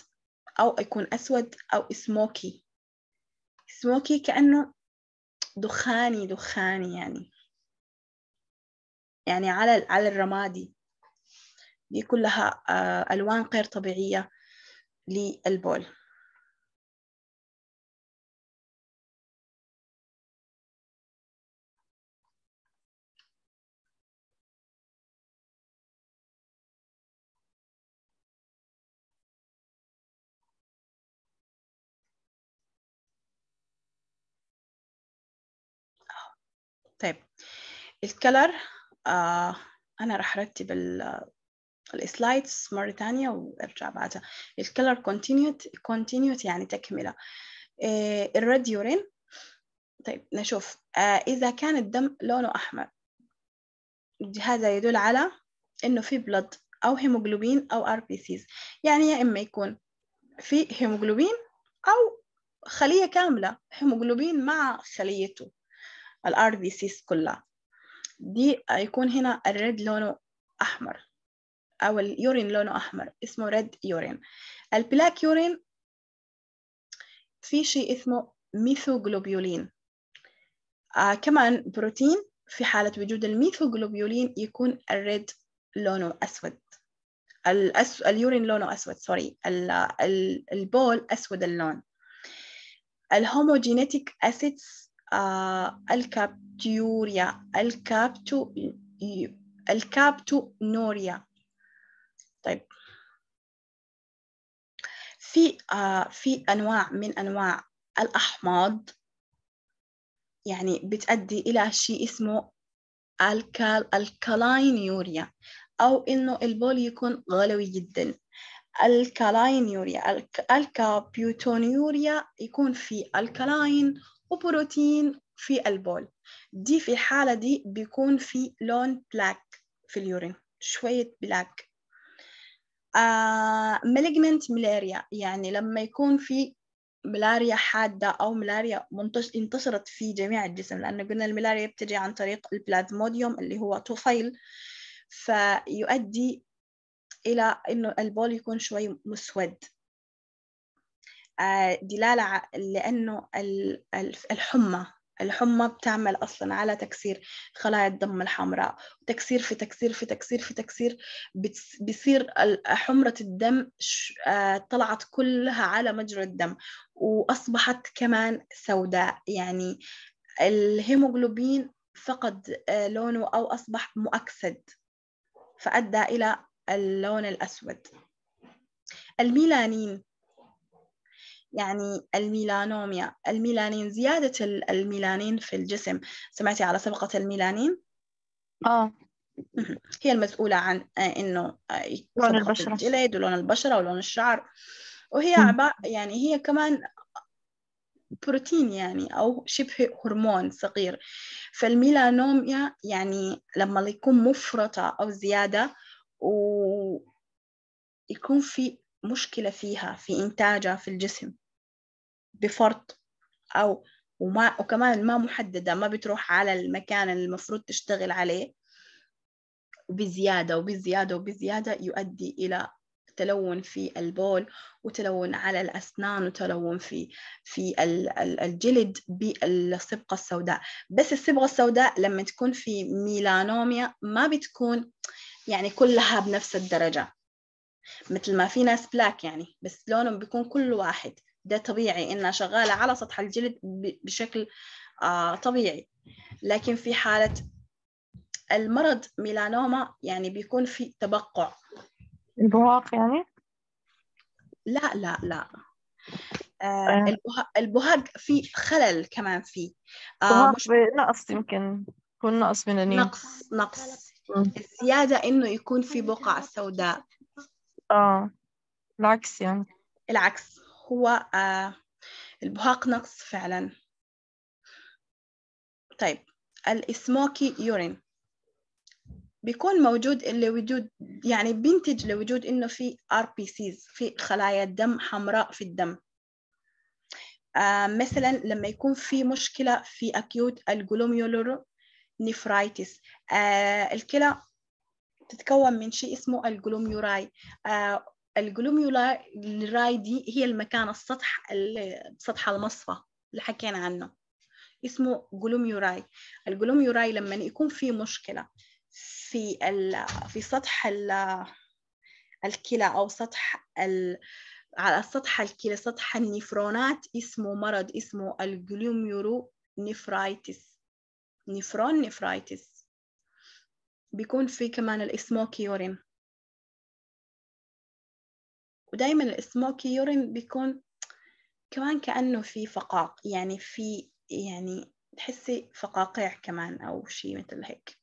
S1: أو يكون أسود أو smoky smoky كأنه دخاني دخاني يعني. يعني على على الرمادي. دي كلها آه، ألوان غير طبيعية للبول. طيب ال color آه أنا راح أرتب ال slides مرة ثانية وأرجع بعدها. ال color continued continued يعني تكملة. إيه ال red urine طيب نشوف. آه إذا كان الدم لونه أحمر هذا يدل على إنه في blood أو هيموغلوبين أو RBCs يعني يا إما يكون في هيموغلوبين أو خلية كاملة هيموغلوبين مع خليته. ال RBCs كلها. دي يكون هنا ال red لونه أحمر أو ال urine لونه أحمر اسمه red urine ال black urine في شيء اسمه methemoglobin آه كمان بروتين في حالة وجود ال methemoglobin يكون ال red لونه أسود. الأس... ال urine لونه أسود sorry ال... ال... البول أسود اللون. الهوموجينيتيك أسيدز الكابتيوريا. الكابتو الكابتونوريا طيب. في آه في أنواع من أنواع الأحماض يعني بتؤدي إلى شيء اسمه الكال الكالاين يوريا أو إنه البول يكون غلوي جدا. الكالاين يوريا الكابيوتونيوريا يكون في الكالاين وبروتين في البول دي في الحالة دي بيكون في لون بلاك في اليورين شوية بلاك آه ملاريا يعني لما يكون في ملاريا حادة أو ملاريا. انتشرت في جميع الجسم لأنه قلنا الملاريا بتجي عن طريق البلازموديوم اللي هو طفيل فيؤدي إلى إنه البول يكون شوي مسود دلالة لأنه الحمى الحمى بتعمل أصلا على تكسير خلايا الدم الحمراء تكسير في تكسير في تكسير في تكسير بيصير حمرة الدم طلعت كلها على مجرى الدم وأصبحت كمان سوداء. يعني الهيموغلوبين فقد لونه أو أصبح مؤكسد فأدى إلى اللون الأسود. الميلانين يعني الميلانوميا. الميلانين زيادة الميلانين في الجسم. سمعتي على صبغة الميلانين؟
S2: آه.
S1: هي المسؤولة عن إنه
S2: لون البشرة.
S1: الجلد ولون البشرة ولون الشعر. وهي عبارة يعني هي كمان بروتين يعني أو شبه هرمون صغير. فالميلانوميا يعني لما يكون مفرطة أو زيادة ويكون في مشكلة فيها في إنتاجها في الجسم بفرط أو وما وكمان ما محددة ما بتروح على المكان اللي المفروض تشتغل عليه. بزيادة وبزيادة وبزيادة يؤدي إلى تلون في البول وتلون على الأسنان وتلون في في الجلد بالصبغة السوداء. بس الصبغة السوداء لما تكون في ميلانوميا ما بتكون يعني كلها بنفس الدرجة. مثل ما في ناس بلاك يعني بس لونهم بيكون كل واحد. ده طبيعي إنها شغالة على سطح الجلد بشكل آه طبيعي. لكن في حالة المرض ميلانوما يعني بيكون في تبقع.
S2: البهاق يعني؟
S1: لا لا لا. آه البهاق في خلل كمان فيه.
S2: آه مش نقص يمكن يكون نقص من النيم
S1: نقص. نقص الزيادة إنه يكون في بقع سوداء.
S2: آه العكس يعني.
S1: العكس هو آه البهاق نقص فعلا. طيب السموكي يورين. بيكون موجود لوجود يعني بينتج لوجود إنه في RBCs في خلايا الدم حمراء في الدم. آه مثلا لما يكون في مشكلة في acute ال glomerulonephritis آه الكلى تتكون من شيء اسمه ال glomeruli. آه ال glomeruli دي هي المكان السطح سطح المصفى اللي حكينا عنه. اسمه glomeruli. ال glomeruli لما يكون في مشكلة في في سطح الكلى أو سطح ال على سطح الكلى سطح النفرونات اسمه مرض اسمه الجلوميورو نفرايتس nephron nephritis بيكون في كمان ال smoky urine ودايما السموكي يورين بيكون كمان كأنه في فقاق يعني في يعني تحسي فقاقيع كمان أو شيء مثل هيك.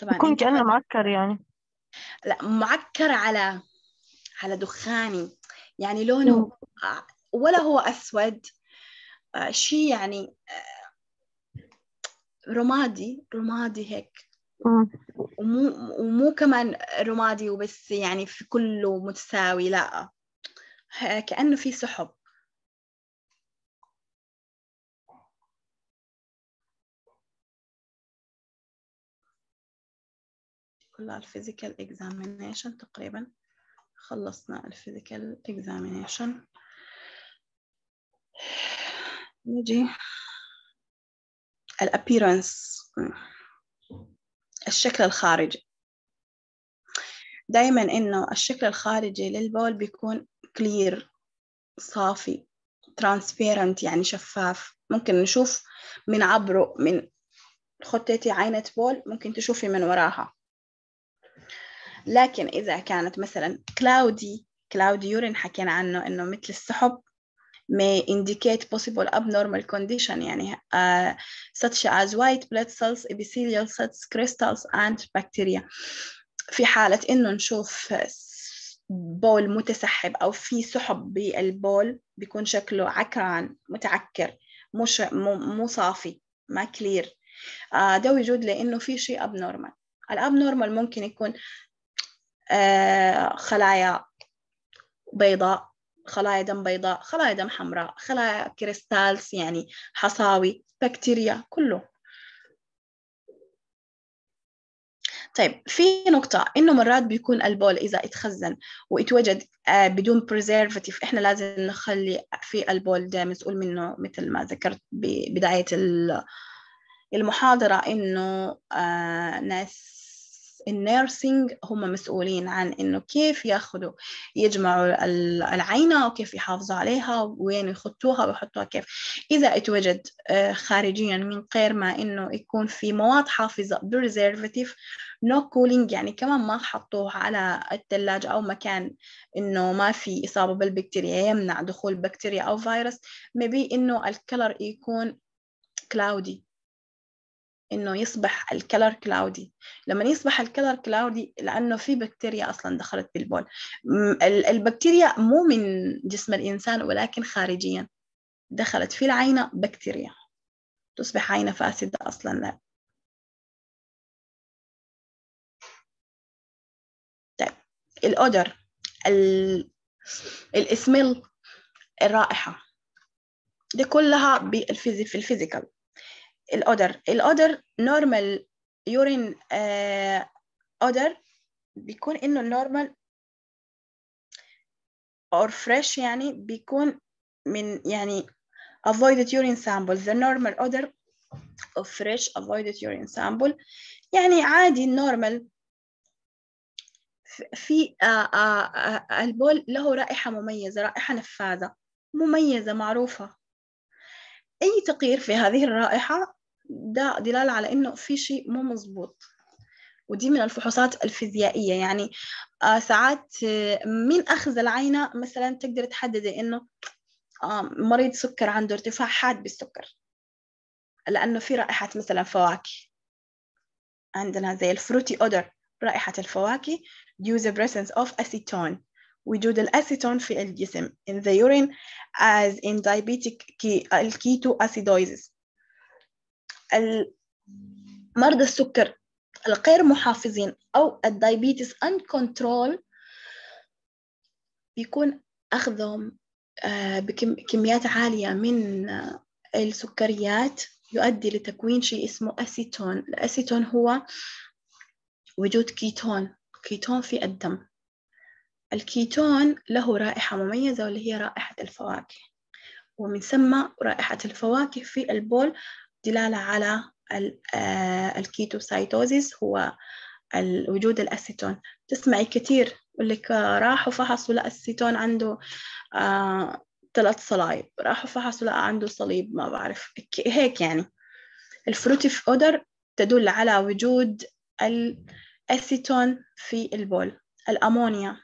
S2: طبعا بيكون كأنه معكر يعني.
S1: لا معكر على على دخاني. يعني لونه ولا هو أسود. شيء يعني رمادي رمادي هيك. ومو ومو كمان رمادي وبس يعني في كله متساوي لا. كأنه في سحب. كلها ال physical examination تقريبا. خلصنا ال physical examination نجي. ال appearance الشكل الخارجي. دائما إنه الشكل الخارجي للبول بيكون clear صافي transparent يعني شفاف. ممكن نشوف من عبره من خطيتي عينة بول ممكن تشوفي من وراها. لكن إذا كانت مثلا cloudy cloudy urine حكينا عنه إنه مثل السحب may indicate possible abnormal condition يعني uh, such as white blood cells, epithelial cells, crystals and bacteria. في حالة إنه نشوف بول متسحب أو في سحب بالبول بيكون شكله عكران متعكر مش مو صافي ما clear آه ده وجود لأنه في شيء abnormal. ال abnormal ممكن يكون آه خلايا بيضاء خلايا دم بيضاء خلايا دم حمراء خلايا crystals يعني حصاوي بكتيريا كله. طيب في نقطة إنه مرات بيكون البول إذا اتخزن ويتوجد آه، بدون preservative إحنا لازم نخلي في البول ده مسؤول منه مثل ما ذكرت ببداية المحاضرة إنه آه، ناس ال nursing هم مسؤولين عن إنه كيف ياخذوا يجمعوا العينة وكيف يحافظوا عليها وين يحطوها ويحطوها كيف. إذا اتوجد آه، خارجيا من غير ما إنه يكون في مواد حافظة preservative no cooling يعني كمان ما حطوه على الثلاجة أو مكان إنه ما في إصابة بالبكتيريا يمنع دخول بكتيريا أو فيروس. مبي إنه ال color يكون cloudy إنه يصبح ال color cloudy لما يصبح ال color cloudy لأنه في بكتيريا أصلا دخلت بالبول. البكتيريا مو من جسم الإنسان ولكن خارجيا دخلت في العينة بكتيريا تصبح عينة فاسدة أصلا. لا. طيب. ال odor ال... ال smell الرائحة. دي كلها في الفيزيكال. الأودر الأودر نورمال يورين أودر بيكون إنه النورمال or fresh يعني بيكون من يعني voided urine sample. The normal odor of fresh voided urine sample يعني عادي ال normal في آه، آه، آه، البول له رائحة مميزة رائحة نفاذة مميزة معروفة. أي تغيير في هذه الرائحة ده دلالة على إنه في شيء مو مزبوط ودي من الفحوصات الفيزيائية. يعني آه ساعات آه من أخذ العينة مثلا تقدر تحددي إنه آه مريض سكر عنده ارتفاع حاد بالسكر؟ لأنه في رائحة مثلا فواكه. عندنا زي ال fruity odor رائحة الفواكه due the presence of acetone. وجود الأسيتون في الجسم in the urine as in diabetic ketoacidosis مرضى السكر الغير محافظين أو ال diabetes uncontrolled بيكون أخذهم آه، بكميات عالية من السكريات يؤدي لتكوين شيء اسمه أسيتون الأسيتون هو وجود كيتون كيتون في الدم. الكيتون له رائحة مميزة واللي هي رائحة الفواكه. ومن ثم رائحة الفواكه في البول دلالة على آه، ال ketoacidosis هو وجود الأسيتون تسمعي كثير يقول لك آه، راحوا فحصوا لا الأسيتون عنده آه ثلاث صلايب راحوا فحصوا لا عنده صليب ما بعرف. هيك يعني. الفروتيف أودر تدل على وجود الأسيتون في البول الأمونيا.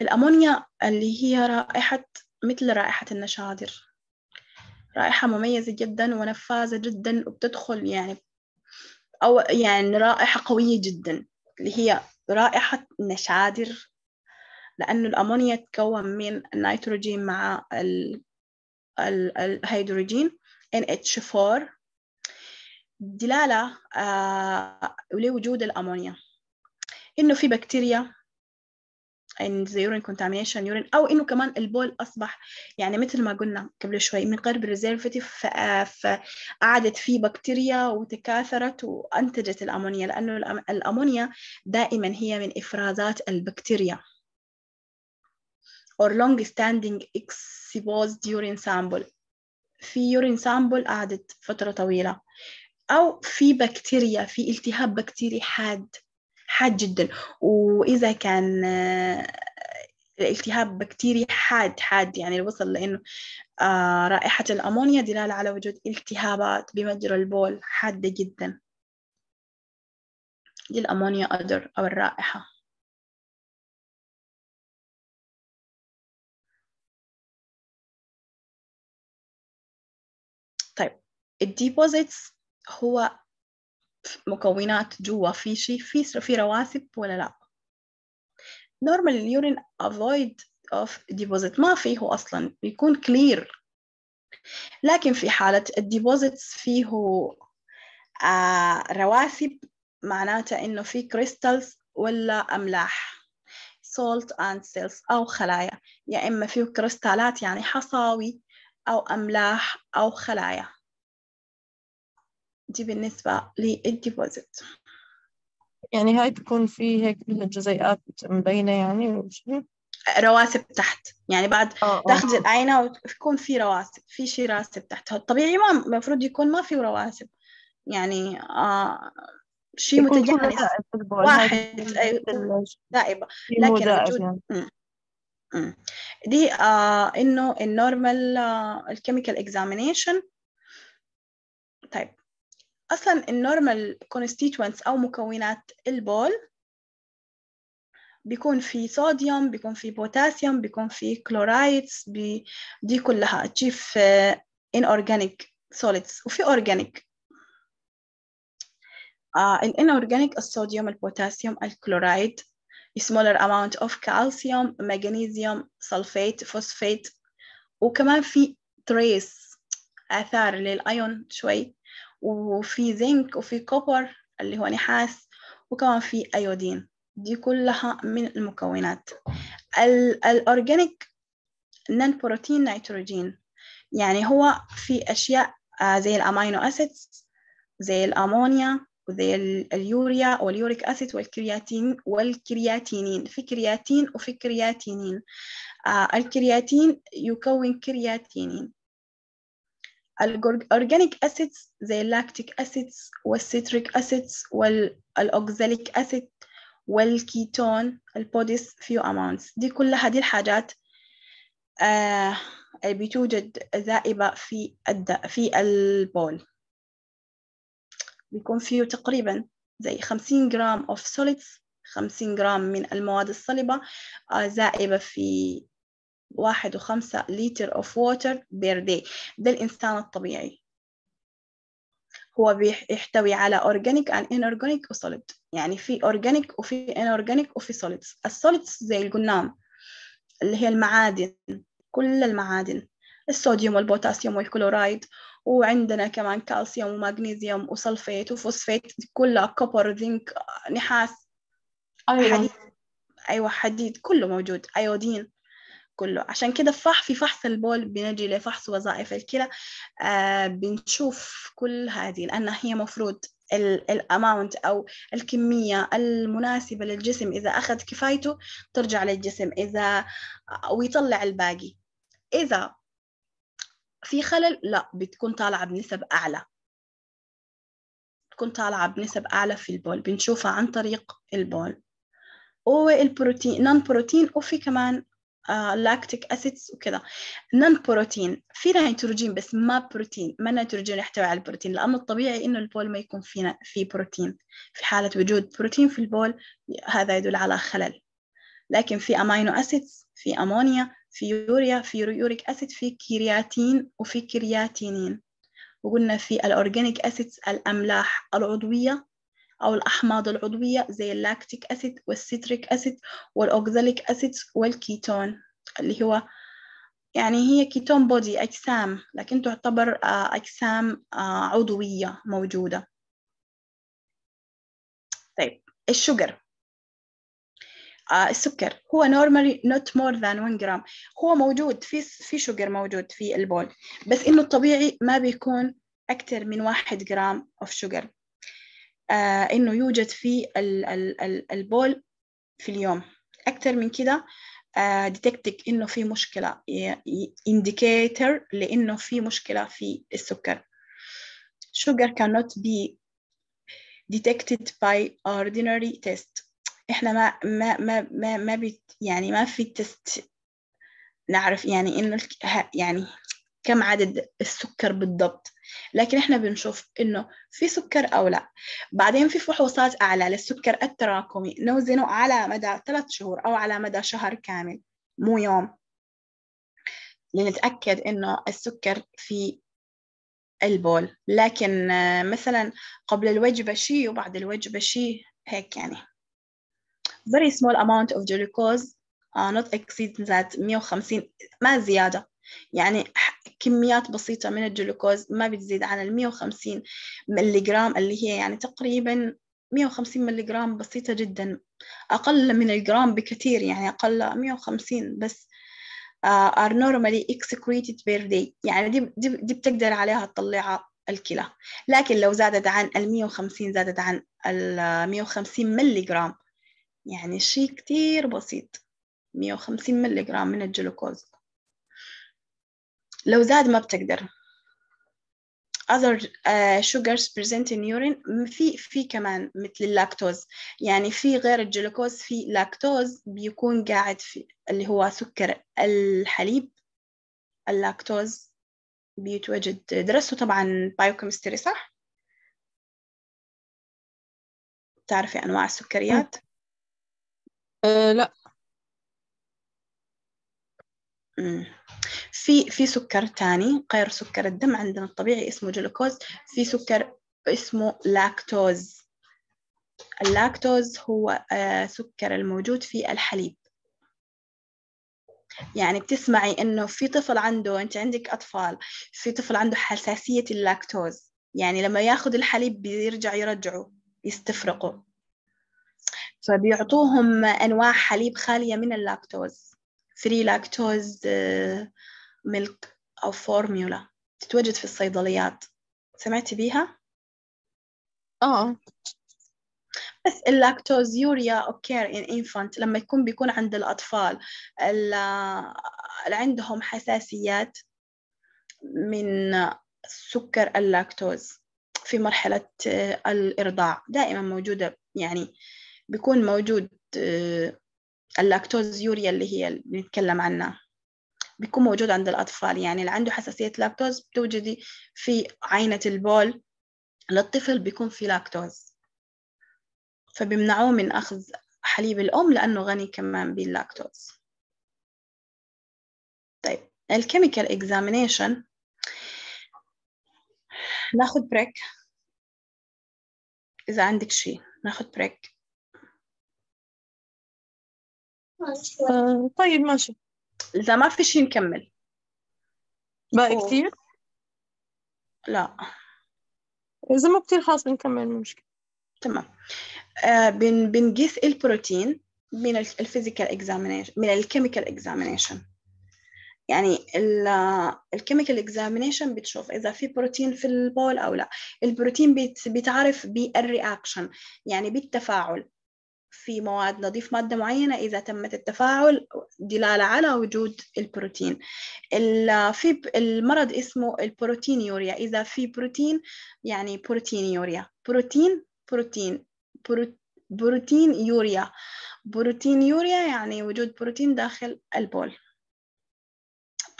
S1: الأمونيا اللي هي رائحة مثل رائحة النشادر رائحة مميزة جدا ونفاذة جدا وبتدخل يعني أو يعني رائحة قوية جدا اللي هي رائحة نشادر لأنه الأمونيا تتكون من النيتروجين مع ال ال الهيدروجين NH4 دلالة آه لوجود الأمونيا. إنه في بكتيريا in the urine contamination urine أو إنه كمان البول أصبح يعني مثل ما قلنا قبل شوي من غير ال preservative فقعدت فيه بكتيريا وتكاثرت وأنتجت الأمونيا لأنه الأمونيا دائما هي من إفرازات البكتيريا. Or long standing exposed urine sample. في urine sample قعدت فترة طويلة. أو في بكتيريا في التهاب بكتيري حاد. حاد جدا. وإذا كان الالتهاب بكتيري حاد حاد يعني وصل لأنه آه رائحة الأمونيا دلالة على وجود التهابات بمجرى البول حادة جدا دي الأمونيا odor أو الرائحة. طيب ال deposits هو مكونات جوا في شيء في في رواسب ولا لا؟ Normal urine devoid of deposit. ما فيه أصلا بيكون clear. لكن في حالة ال deposits فيه آه رواسب معناته إنه في crystals ولا أملاح salt and cells أو خلايا. يا إما فيه كريستالات يعني حصاوي أو أملاح أو خلايا. دي بالنسبة لل deposit
S2: يعني هاي تكون في هيك جزيئات مبينة يعني وشي؟
S1: رواسب تحت. يعني بعد تاخذ العينة ويكون في رواسب في شيء راسب تحت. الطبيعي ما المفروض يكون ما فيه رواسب. يعني آه شيء متجانس واحد ذائبة. لكن وجود يعني. دي آه إنه ال normal آه ال chemical examination طيب. أصلا ال normal constituents أو مكونات البول بيكون في صوديوم بيكون في بوتاسيوم بيكون في chlorides بي دي كلها تجي في inorganic solids وفي organic. آه inorganic الصوديوم البوتاسيوم ال chloride smaller amount of calcium magnesium sulfate phosphate وكمان في trace آثار لل iron شوي. وفي زنك وفي copper اللي هو نحاس وكمان في iodine دي كلها من المكونات. ال organic non-protein nitrogen يعني هو في أشياء زي ال amino acids زي الأمونيا وزي اليوريا وال uric acid والكرياتين والكرياتينين. في كرياتين وفي كرياتينين. آه الكرياتين يكون كرياتينين. ال organic acids زي ال lactic acids وال citric acids وال oxalic acid وال ketone ال bodies few amounts دي كلها دي الحاجات آه بتوجد ذائبة في الد... في البول. بيكون فيه تقريبا زي 50 جرام of solids 50 جرام من المواد الصلبة آه ذائبة في واحد وخمسة لتر of water per day. ده الإنسان الطبيعي. هو بيحتوي على organic and inorganic وsolid يعني في organic وفي inorganic وفي solids. ال solids زي ما قلنا اللي هي المعادن كل المعادن. الصوديوم والبوتاسيوم والكلورايد. وعندنا كمان كالسيوم ومغنيسيوم و sulfate و phosphate. كلها copper زنك نحاس
S2: أيوة.
S1: حديد. أيوة حديد كله موجود. iodine كله. عشان كده فح في فحص البول بنجي لفحص وظائف الكلى آه بنشوف كل هذه لأنها هي مفروض ال amount أو الكمية المناسبة للجسم. إذا أخذ كفايته ترجع للجسم إذا ويطلع الباقي. إذا في خلل لا بتكون طالعة بنسب أعلى. بتكون طالعة بنسب أعلى في البول. بنشوفها عن طريق البول. وال protein non-protein وفي كمان lactic uh, acids وكذا. non protein في نيتروجين بس ما بروتين ما نيتروجين يحتوي على البروتين. لأنه الطبيعي إنه البول ما يكون فيه في بروتين في حالة وجود بروتين في البول هذا يدل على خلل. لكن في amino acids في امونيا في يوريا في uric acid في كرياتين وفي كرياتينين وقلنا في ال organic acids الأملاح العضوية أو الأحماض العضوية زي ال lactic acid وال citric acid وال oxalic acid والكيتون اللي هو يعني هي ketone body أجسام لكن تعتبر أجسام عضوية موجودة. طيب ال sugar آه السكر. هو normally not more than 1 جرام هو موجود في في sugar موجود في البول بس إنه الطبيعي ما بيكون أكثر من واحد جرام of sugar. آه إنه يوجد في ال ال ال البول في اليوم. أكثر من كده آه ديتكتك إنه في مشكلة indicator لإنه في مشكلة في السكر. Sugar cannot be detected by ordinary test. إحنا ما ما ما ما, ما بيت يعني ما في تست نعرف يعني إنه يعني كم عدد السكر بالضبط. لكن إحنا بنشوف إنه في سكر أو لا. بعدين في فحوصات أعلى للسكر التراكمي. نوزنه على مدى ثلاث شهور أو على مدى شهر كامل مو يوم. لنتأكد إنه السكر في البول. لكن مثلا قبل الوجبة شيء وبعد الوجبة شيء هيك يعني. Very small amount of glucose uh, not exceed that 150 ما زيادة. يعني كميات بسيطة من الجلوكوز ما بتزيد عن ال 150 ملي جرام اللي هي يعني تقريبا 150 ملي جرام بسيطة جدا. أقل من الجرام بكثير يعني أقل 150 بس uh, are normally excreted per day. يعني دي, دي, دي بتقدر عليها تطلعها الكلى لكن لو زادت عن ال 150 زادت عن ال 150 ملي جرام يعني شيء كتير بسيط. 150 ملي جرام من الجلوكوز. لو زاد ما بتقدر. Other uh, sugars present in urine في في كمان مثل اللاكتوز. يعني في غير الجلوكوز في لاكتوز بيكون قاعد في اللي هو سكر الحليب. اللاكتوز بيتوجد درسته طبعا biochemistry صح؟ تعرفي أنواع السكريات؟
S2: أه لا.
S1: في في سكر تاني غير سكر الدم عندنا الطبيعي اسمه جلوكوز في سكر اسمه لاكتوز. اللاكتوز هو آه سكر الموجود في الحليب. يعني بتسمعي إنه في طفل عنده أنت عندك أطفال في طفل عنده حساسية اللاكتوز. يعني لما ياخذ الحليب بيرجع يرجعه يستفرقه فبيعطوهم أنواع حليب خالية من اللاكتوز. free lactose milk أو فورميولا تتوجد في الصيدليات. سمعتي بيها؟
S2: آه.
S1: بس ال lactosuria occur in infant لما يكون بيكون عند الأطفال اللي عندهم حساسيات من سكر اللاكتوز في مرحلة الإرضاع. دائما موجودة يعني بيكون موجود آه، ال lactosuria اللي هي اللي بنتكلم عنها. بيكون موجود عند الأطفال. يعني اللي عنده حساسية لاكتوز بتوجدي في عينة البول للطفل بيكون في لاكتوز. فبيمنعوه من أخذ حليب الأم لأنه غني كمان باللاكتوز. طيب ال chemical examination. ناخد break. إذا عندك شيء ناخد break.
S2: آه، طيب ماشي.
S1: إذا ما في شيء نكمل.
S2: باقي كتير؟
S1: لا.
S2: إذا ما كتير خلاص بنكمل مشكلة.
S1: تمام. آه بن بنقيس البروتين من ال physical examination من ال chemical examination. يعني ال chemical examination بتشوف إذا في بروتين في البول أو لا. البروتين بيتعرف بال reaction يعني بالتفاعل. في مواد نضيف مادة معينة إذا تمت التفاعل دلالة على وجود البروتين. في المرض اسمه ال proteinuria. إذا في بروتين يعني proteinuria. بروتين بروتين. proteinuria proteinuria يعني وجود بروتين داخل البول.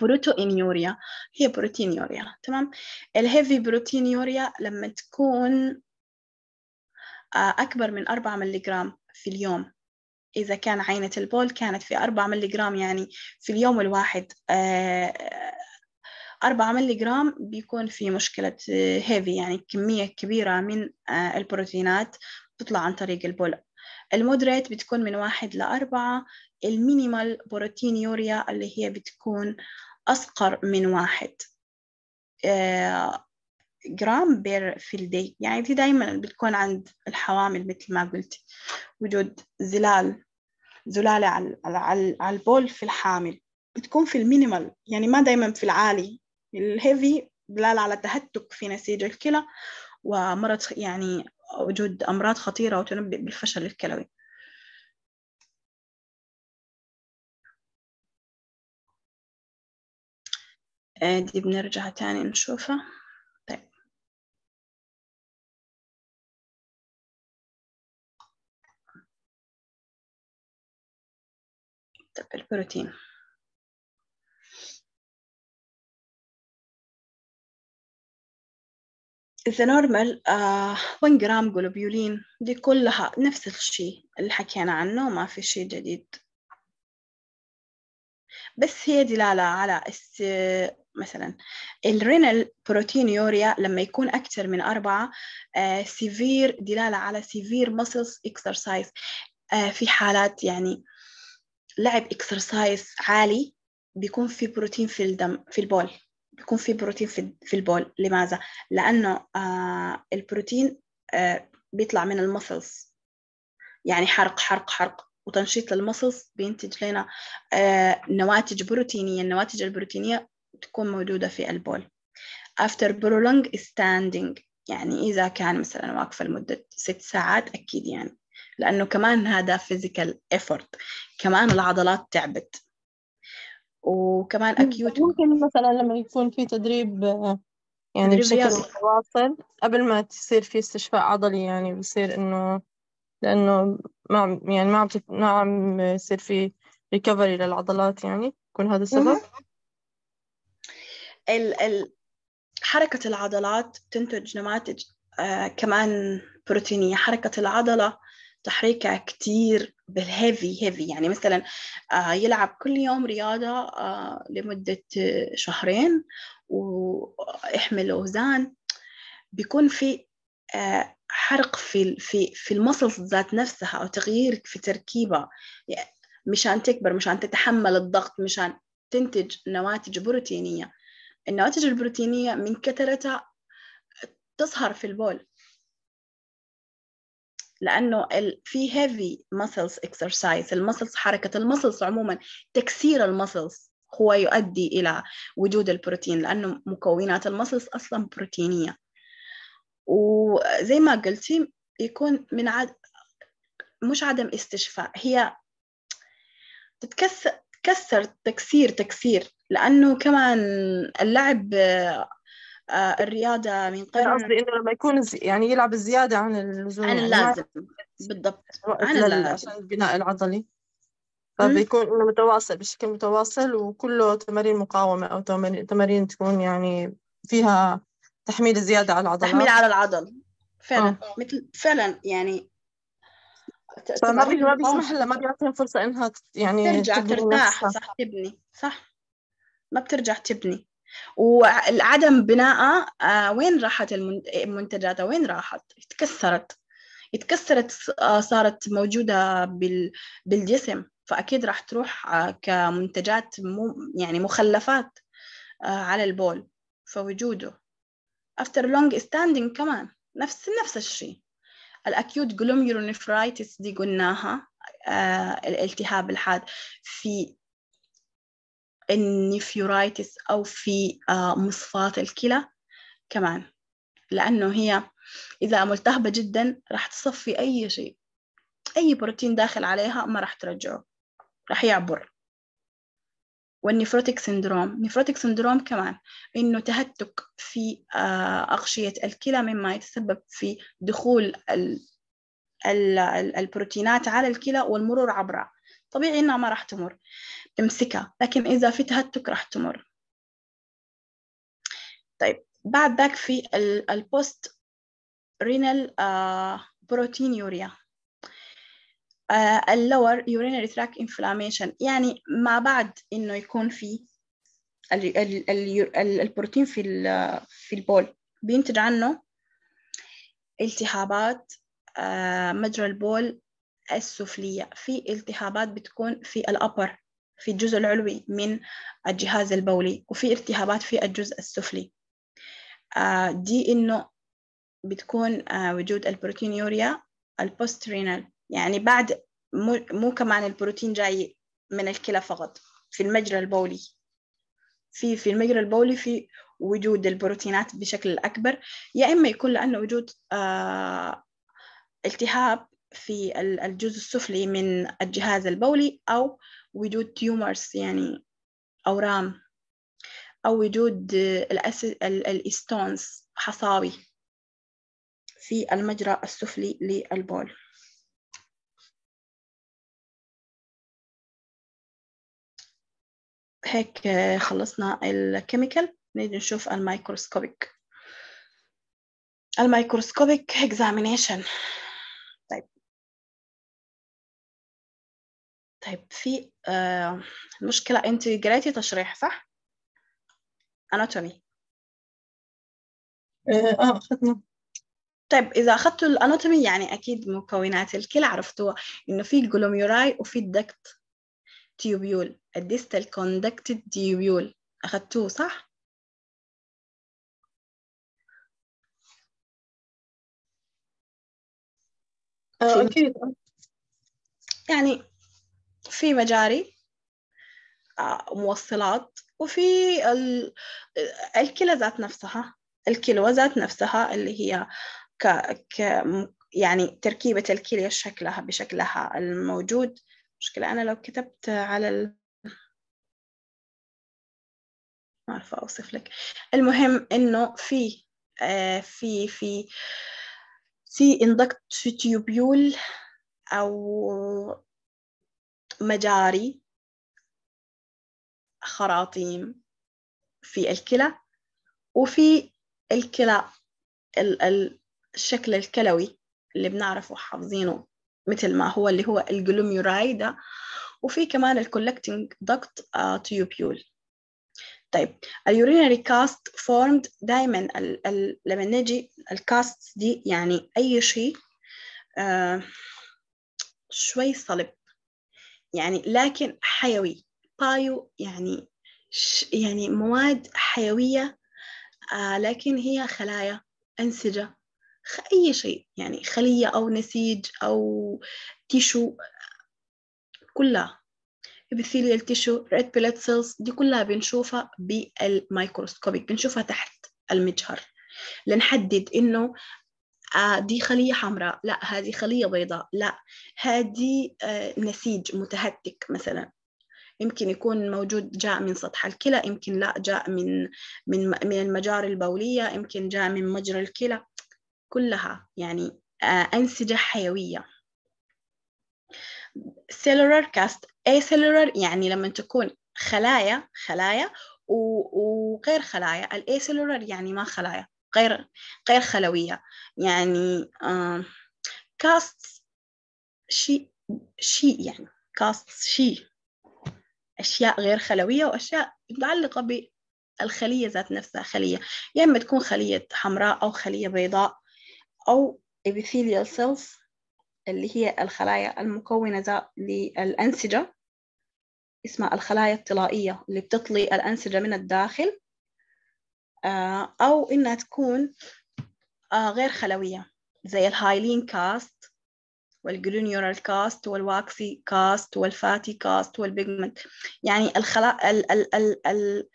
S1: proteinuria هي proteinuria. تمام؟ ال heavy proteinuria لما تكون آه، أكبر من 4 ملغ في اليوم. إذا كان عينة البول كانت في أربعة ملي جرام يعني في اليوم الواحد آه، أربعة ملي جرام بيكون في مشكلة heavy يعني كمية كبيرة من آه، البروتينات تطلع عن طريق البول. ال moderate بتكون من واحد لأربعة ال minimal proteinuria اللي هي بتكون أصغر من واحد جرام per في ال day. يعني دي دايما بتكون عند الحوامل مثل ما قلت. وجود زلال زلالة على, على, على البول في الحامل. بتكون في ال minimal يعني ما دايما في العالي. الهيفي دلالة على تهتك في نسيج الكلى ومرض يعني وجود أمراض خطيرة وتنبئ بالفشل الكلوي. دي بنرجع تاني نشوفها. طيب البروتين. إذا normal آه 1 جرام جلوبيولين دي كلها نفس الشيء اللي حكينا عنه ما في شيء جديد. بس هي دلالة على مثلا ال renal proteinuria لما يكون أكثر من أربعة آه severe دلالة على severe muscles exercise آه في حالات يعني لعب exercise عالي بيكون في بروتين في الدم في البول. بيكون في بروتين في, في البول. لماذا؟ لأنه آه البروتين آه بيطلع من ال muscles يعني حرق حرق حرق. وتنشيط لل muscles بينتج لنا آه نواتج بروتينية. النواتج البروتينية تكون موجودة في البول. after prolonged standing. يعني إذا كان مثلا واقفة لمدة ست ساعات أكيد يعني. لأنه كمان هذا physical effort. كمان العضلات تعبت. وكمان أكيوت
S2: ممكن مثلا لما يكون في تدريب يعني تدريب بشكل متواصل قبل ما تصير في استشفاء عضلي يعني بصير إنه لأنه ما يعني ما عم ما عم يصير في ريكفري للعضلات يعني يكون هذا السبب؟
S1: ال ال حركة العضلات تنتج نماتج آه كمان بروتينية. حركة العضلة تحريكها كتير بالهيفي هيفي يعني مثلا آه يلعب كل يوم رياضة آه لمدة شهرين ويحمل أوزان. بيكون في آه حرق في في في المسلز ذات نفسها أو تغيير في تركيبها مشان تكبر مشان تتحمل الضغط مشان تنتج نواتج بروتينية. النواتج البروتينية من كثرتها تظهر في البول. لأنه في heavy muscles exercise المسلز حركة المسلز عموما تكسير المسلز هو يؤدي إلى وجود البروتين لأنه مكونات المسلز أصلا بروتينية. وزي ما قلتي يكون من عد... مش عدم استشفاء هي تتكسر تكسر تكسير تكسير لأنه كمان اللعب آه، الرياضة من
S2: قبل قصدي إنه لما يكون. يعني يلعب زيادة عن اللزوم
S1: عن
S2: يعني
S1: اللازم بالضبط
S2: عن اللازم. عشان البناء العضلي. فبيكون إنه متواصل بشكل متواصل وكله تمارين مقاومة أو تمارين تكون يعني فيها تحميل زيادة على العضلات.
S1: تحميل على العضل. فعلا. أوه. مثل فعلا يعني
S2: فما ما بيسمح لها ما بيعطيها فرصة إنها يعني
S1: ترجع ترتاح. صح تبني صح. ما بترجع تبني. وعدم بناءها آه وين راحت المنتجات وين راحت؟ تكسرت. اتكسرت آه صارت موجودة بال... بالجسم. فأكيد راح تروح آه كمنتجات يعني مخلفات على البول فوجوده. After long standing كمان نفس نفس الشيء. ال acute glomerulonephritis دي قلناها الالتهاب الحاد في ال nephritis أو في آه مصفات الكلى كمان. لأنه هي إذا ملتهبة جدا راح تصفي أي شيء. أي بروتين داخل عليها ما راح ترجعه. راح يعبر. وال nephrotic syndrome. nephrotic syndrome كمان إنه تهتك في أغشية الكلى مما يتسبب في دخول ال ال البروتينات على الكلى والمرور عبرها طبيعي إنها ما راح تمر. تمسكها لكن إذا في تهتك راح تمر. طيب بعد ذاك في ال post renal proteinuria ال lower urinary tract inflammation. يعني ما بعد إنه يكون في ال ال ال البروتين في في البول. بينتج عنه التهابات آه، مجرى البول السفلية. في التهابات بتكون في ال upper في الجزء العلوي من الجهاز البولي وفي التهابات في الجزء السفلي. آه، دي إنه بتكون آه، وجود ال proteinuria ال post renal. يعني بعد مو, مو كمان البروتين جاي من الكلى فقط في المجرى البولي. في في المجرى البولي في وجود البروتينات بشكل أكبر. يا إما يكون لأنه وجود آه التهاب في الجزء السفلي من الجهاز البولي أو وجود tumors يعني أورام أو وجود ال stones حصاوي في المجرى السفلي للبول. هيك خلصنا ال chemical نيجي نشوف ال microscopic. ال microscopic examination. طيب في آه مشكلة. أنت قريتي تشريح صح؟ anatomy
S2: آه أخذنا.
S1: طيب إذا أخذتوا ال anatomy يعني أكيد مكونات الكلى عرفتوها إنه في ال glomeruli وفي ال duct tubule ال distal convoluted tubule. أخذتوه صح؟
S2: آه أكيد.
S1: يعني في مجاري آه، موصلات وفي الكلى ذات نفسها الكلوة ذات نفسها اللي هي ك... ك يعني تركيبة الكلية شكلها بشكلها الموجود. مشكلة أنا لو كتبت على ال... ما أعرف أوصف لك. المهم إنه في آه في في في اندكت تيوبيول أو مجاري خراطيم في الكلى وفي الكلى الشكل الكلوي اللي بنعرفه حافظينه مثل ما هو اللي هو ال glomeruli ده وفي كمان ال collecting duct tubule طيب ال urinary cast formed دائما لما نجي ال cast دي يعني أي شيء آه شوي صلب. يعني لكن حيوي. bio يعني يعني مواد حيوية آه لكن هي خلايا أنسجة أي شيء يعني خلية أو نسيج أو tissue كلها. epithelial tissue red blood cells دي كلها بنشوفها بال microscopic بنشوفها تحت المجهر. لنحدد إنه آه دي خلية حمراء لا هذه خلية بيضاء لا هذه آه نسيج متهتك مثلا. يمكن يكون موجود جاء من سطح الكلى يمكن لا جاء من من من المجاري البولية يمكن جاء من مجرى الكلى. كلها يعني أنسجة حيوية. Cellular cast acellular يعني لما تكون خلايا خلايا وغير خلايا. الاcellular يعني ما خلايا. غير غير خلوية. يعني كاست شيء شيء يعني كاست شيء أشياء غير خلوية وأشياء متعلقة بالخلية ذات نفسها خلية. يا إما تكون خلية حمراء أو خلية بيضاء أو epithelial cells اللي هي الخلايا المكونة للأنسجة اسمها الخلايا الطلائية اللي بتطلي الأنسجة من الداخل. أو إنها تكون آه، غير خلوية زي الهايلين كاست والجرينيورال كاست والواكسي كاست والفاتي كاست والبيجمنت. يعني الخلايا ال ال ال ال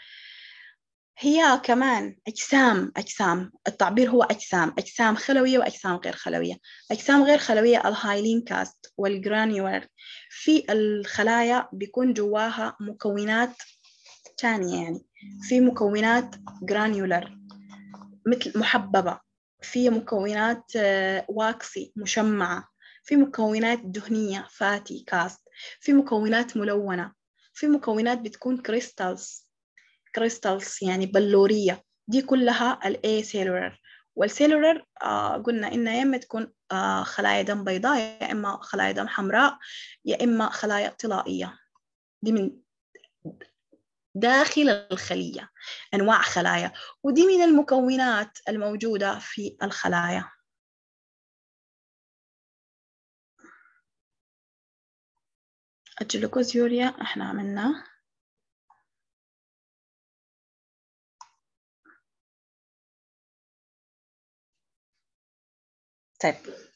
S1: هي كمان أجسام أجسام. التعبير هو أجسام أجسام خلوية وأجسام غير خلوية. أجسام غير خلوية ال hyaline cast وال granular في الخلايا بيكون جواها مكونات ثانية يعني. في مكونات granular مثل محببة. في مكونات waxy مشمعة. في مكونات دهنية fatty cast. في مكونات ملونة. في مكونات بتكون crystals crystals يعني بلورية. دي كلها ال acellular وال cellular آه قلنا إنها يا إما تكون آه خلايا دم بيضاء يا إما خلايا دم حمراء يا إما خلايا طلائية. دي من داخل الخلية أنواع خلايا. ودي من المكونات الموجودة في الخلايا. الجلوكوزيوريا إحنا عملناه طيب.